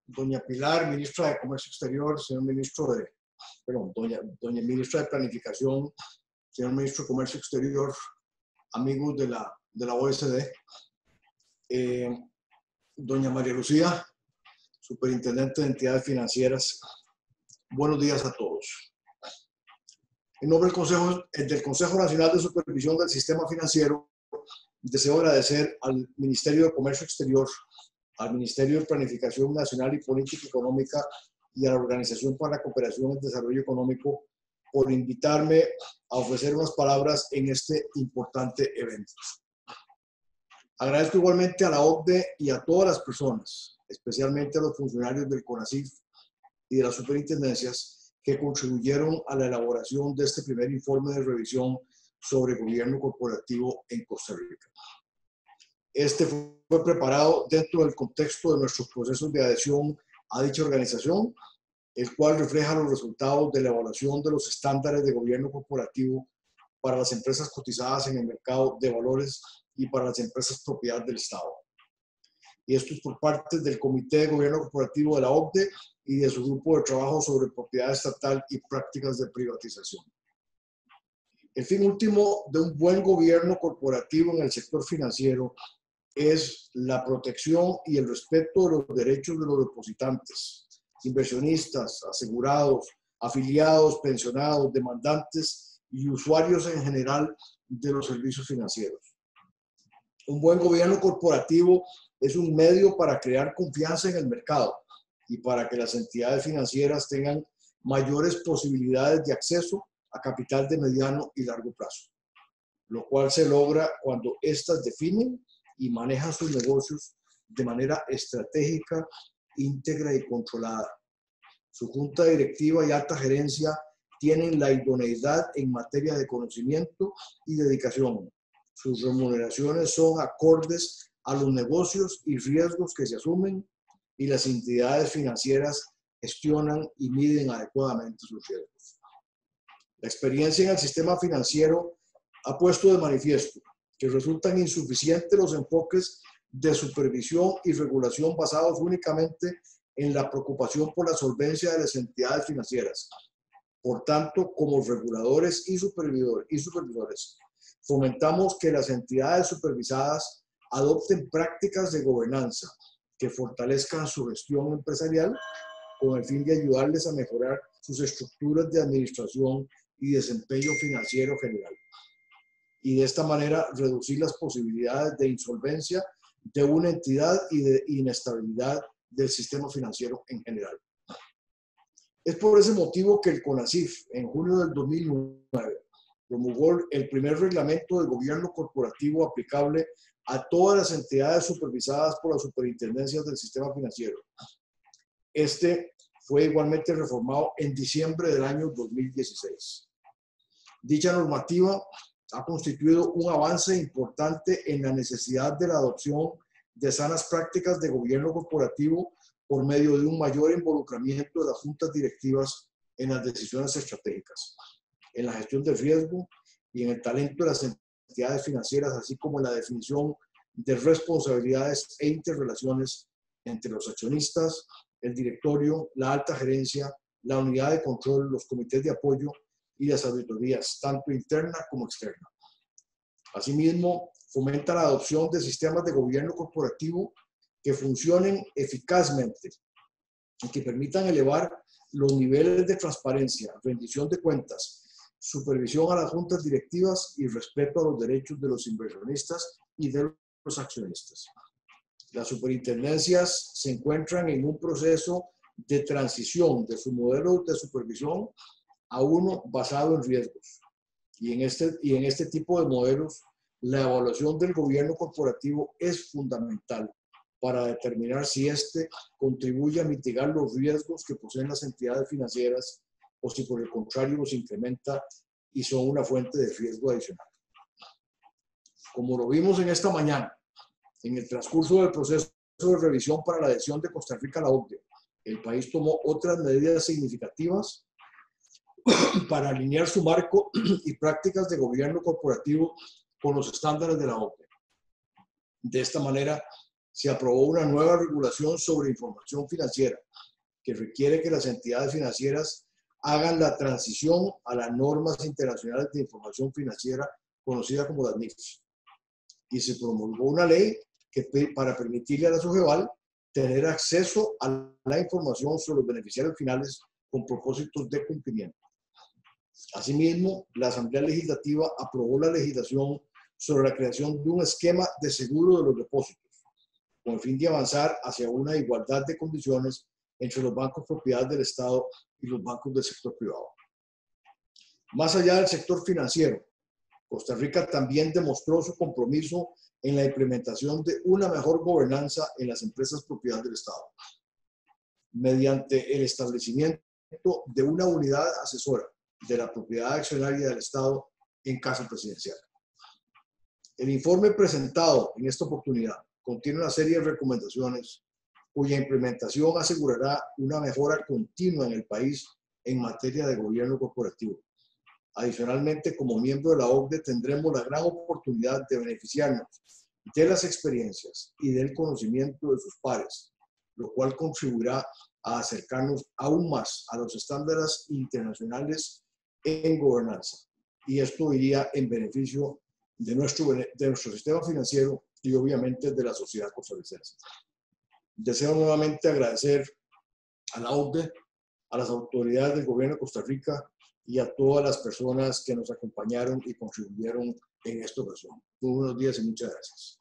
Doña Pilar, ministra de Comercio Exterior, señor ministro de, perdón, doña ministra de Planificación, señor ministro de Comercio Exterior, amigos de la, de la OSD, eh, doña María Lucía, superintendente de entidades financieras, buenos días a todos. En nombre del Consejo, del Consejo Nacional de Supervisión del Sistema Financiero, deseo agradecer al Ministerio de Comercio Exterior, al Ministerio de Planificación Nacional y Política Económica y a la Organización para la Cooperación y el Desarrollo Económico por invitarme a ofrecer unas palabras en este importante evento. Agradezco igualmente a la OCDE y a todas las personas, especialmente a los funcionarios del CONACIF y de las superintendencias, que contribuyeron a la elaboración de este primer informe de revisión sobre gobierno corporativo en Costa Rica. Este fue preparado dentro del contexto de nuestros procesos de adhesión a dicha organización, el cual refleja los resultados de la evaluación de los estándares de gobierno corporativo para las empresas cotizadas en el mercado de valores y para las empresas propiedad del Estado. Y esto es por parte del Comité de Gobierno Corporativo de la OCDE y de su grupo de trabajo sobre propiedad estatal y prácticas de privatización. El fin último de un buen gobierno corporativo en el sector financiero es la protección y el respeto de los derechos de los depositantes, inversionistas, asegurados, afiliados, pensionados, demandantes y usuarios en general de los servicios financieros. Un buen gobierno corporativo es un medio para crear confianza en el mercado y para que las entidades financieras tengan mayores posibilidades de acceso a capital de mediano y largo plazo, lo cual se logra cuando éstas definen y manejan sus negocios de manera estratégica, íntegra y controlada. Su junta directiva y alta gerencia tienen la idoneidad en materia de conocimiento y dedicación. Sus remuneraciones son acordes a los negocios y riesgos que se asumen y las entidades financieras gestionan y miden adecuadamente sus riesgos. La experiencia en el sistema financiero ha puesto de manifiesto que resultan insuficientes los enfoques de supervisión y regulación basados únicamente en la preocupación por la solvencia de las entidades financieras. Por tanto, como reguladores y supervisores, fomentamos que las entidades supervisadas adopten prácticas de gobernanza que fortalezcan su gestión empresarial con el fin de ayudarles a mejorar sus estructuras de administración y desempeño financiero general. Y de esta manera reducir las posibilidades de insolvencia de una entidad y de inestabilidad del sistema financiero en general. Es por ese motivo que el CONACIF en junio del 2009 promulgó el primer reglamento de gobierno corporativo aplicable a todas las entidades supervisadas por las superintendencias del sistema financiero. Este fue igualmente reformado en diciembre del año 2016. Dicha normativa ha constituido un avance importante en la necesidad de la adopción de sanas prácticas de gobierno corporativo por medio de un mayor involucramiento de las juntas directivas en las decisiones estratégicas, en la gestión del riesgo y en el talento de las entidades financieras, así como en la definición de responsabilidades e interrelaciones entre los accionistas, el directorio, la alta gerencia, la unidad de control, los comités de apoyo y las auditorías, tanto interna como externa. Asimismo, fomenta la adopción de sistemas de gobierno corporativo que funcionen eficazmente y que permitan elevar los niveles de transparencia, rendición de cuentas, supervisión a las juntas directivas y respeto a los derechos de los inversionistas y de los accionistas. Las superintendencias se encuentran en un proceso de transición de su modelo de supervisión a uno basado en riesgos. Y en este, y en este tipo de modelos, la evaluación del gobierno corporativo es fundamental para determinar si éste contribuye a mitigar los riesgos que poseen las entidades financieras o si por el contrario los incrementa y son una fuente de riesgo adicional. Como lo vimos en esta mañana, en el transcurso del proceso de revisión para la adhesión de Costa Rica a la OCDE, el país tomó otras medidas significativas (coughs) para alinear su marco (coughs) y prácticas de gobierno corporativo con los estándares de la OCDE. De esta manera, se aprobó una nueva regulación sobre información financiera que requiere que las entidades financieras hagan la transición a las normas internacionales de información financiera conocida como las NIFs. Y se promulgó una ley que para permitirle a la SOGEVAL tener acceso a la información sobre los beneficiarios finales con propósitos de cumplimiento. Asimismo, la Asamblea Legislativa aprobó la legislación sobre la creación de un esquema de seguro de los depósitos, con el fin de avanzar hacia una igualdad de condiciones entre los bancos propiedad del Estado y los bancos del sector privado. Más allá del sector financiero, Costa Rica también demostró su compromiso en la implementación de una mejor gobernanza en las empresas propiedad del Estado, mediante el establecimiento de una unidad asesora de la propiedad accionaria del Estado en casa presidencial. El informe presentado en esta oportunidad contiene una serie de recomendaciones cuya implementación asegurará una mejora continua en el país en materia de gobierno corporativo. Adicionalmente, como miembro de la OCDE, tendremos la gran oportunidad de beneficiarnos de las experiencias y del conocimiento de sus pares, lo cual contribuirá a acercarnos aún más a los estándares internacionales en gobernanza. Y esto iría en beneficio de nuestro, de nuestro sistema financiero y obviamente de la sociedad costarricense. Deseo nuevamente agradecer a la OCDE, a las autoridades del gobierno de Costa Rica y a todas las personas que nos acompañaron y contribuyeron en esta ocasión. Muy buenos días y muchas gracias.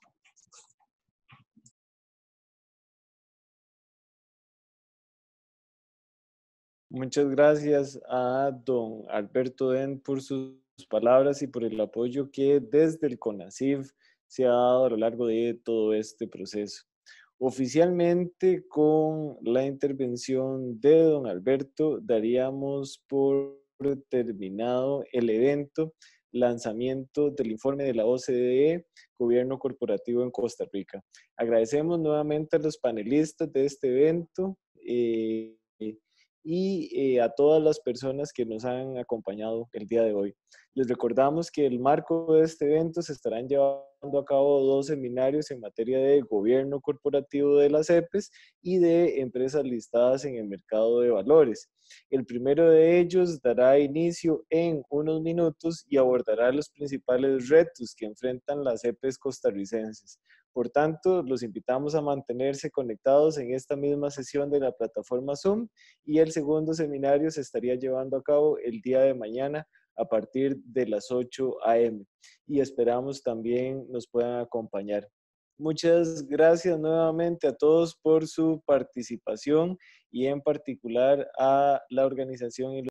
Muchas gracias a don Alberto Den por sus palabras y por el apoyo que desde el CONACIF se ha dado a lo largo de todo este proceso. Oficialmente, con la intervención de don Alberto, daríamos por terminado el evento lanzamiento del informe de la OCDE, Gobierno Corporativo en Costa Rica. Agradecemos nuevamente a los panelistas de este evento. Eh, y eh, a todas las personas que nos han acompañado el día de hoy. Les recordamos que el marco de este evento se estarán llevando a cabo dos seminarios en materia de gobierno corporativo de las EPES y de empresas listadas en el mercado de valores. El primero de ellos dará inicio en unos minutos y abordará los principales retos que enfrentan las EPES costarricenses. Por tanto, los invitamos a mantenerse conectados en esta misma sesión de la plataforma Zoom y el segundo seminario se estaría llevando a cabo el día de mañana a partir de las 8 a.m. y esperamos también nos puedan acompañar. Muchas gracias nuevamente a todos por su participación y en particular a la organización y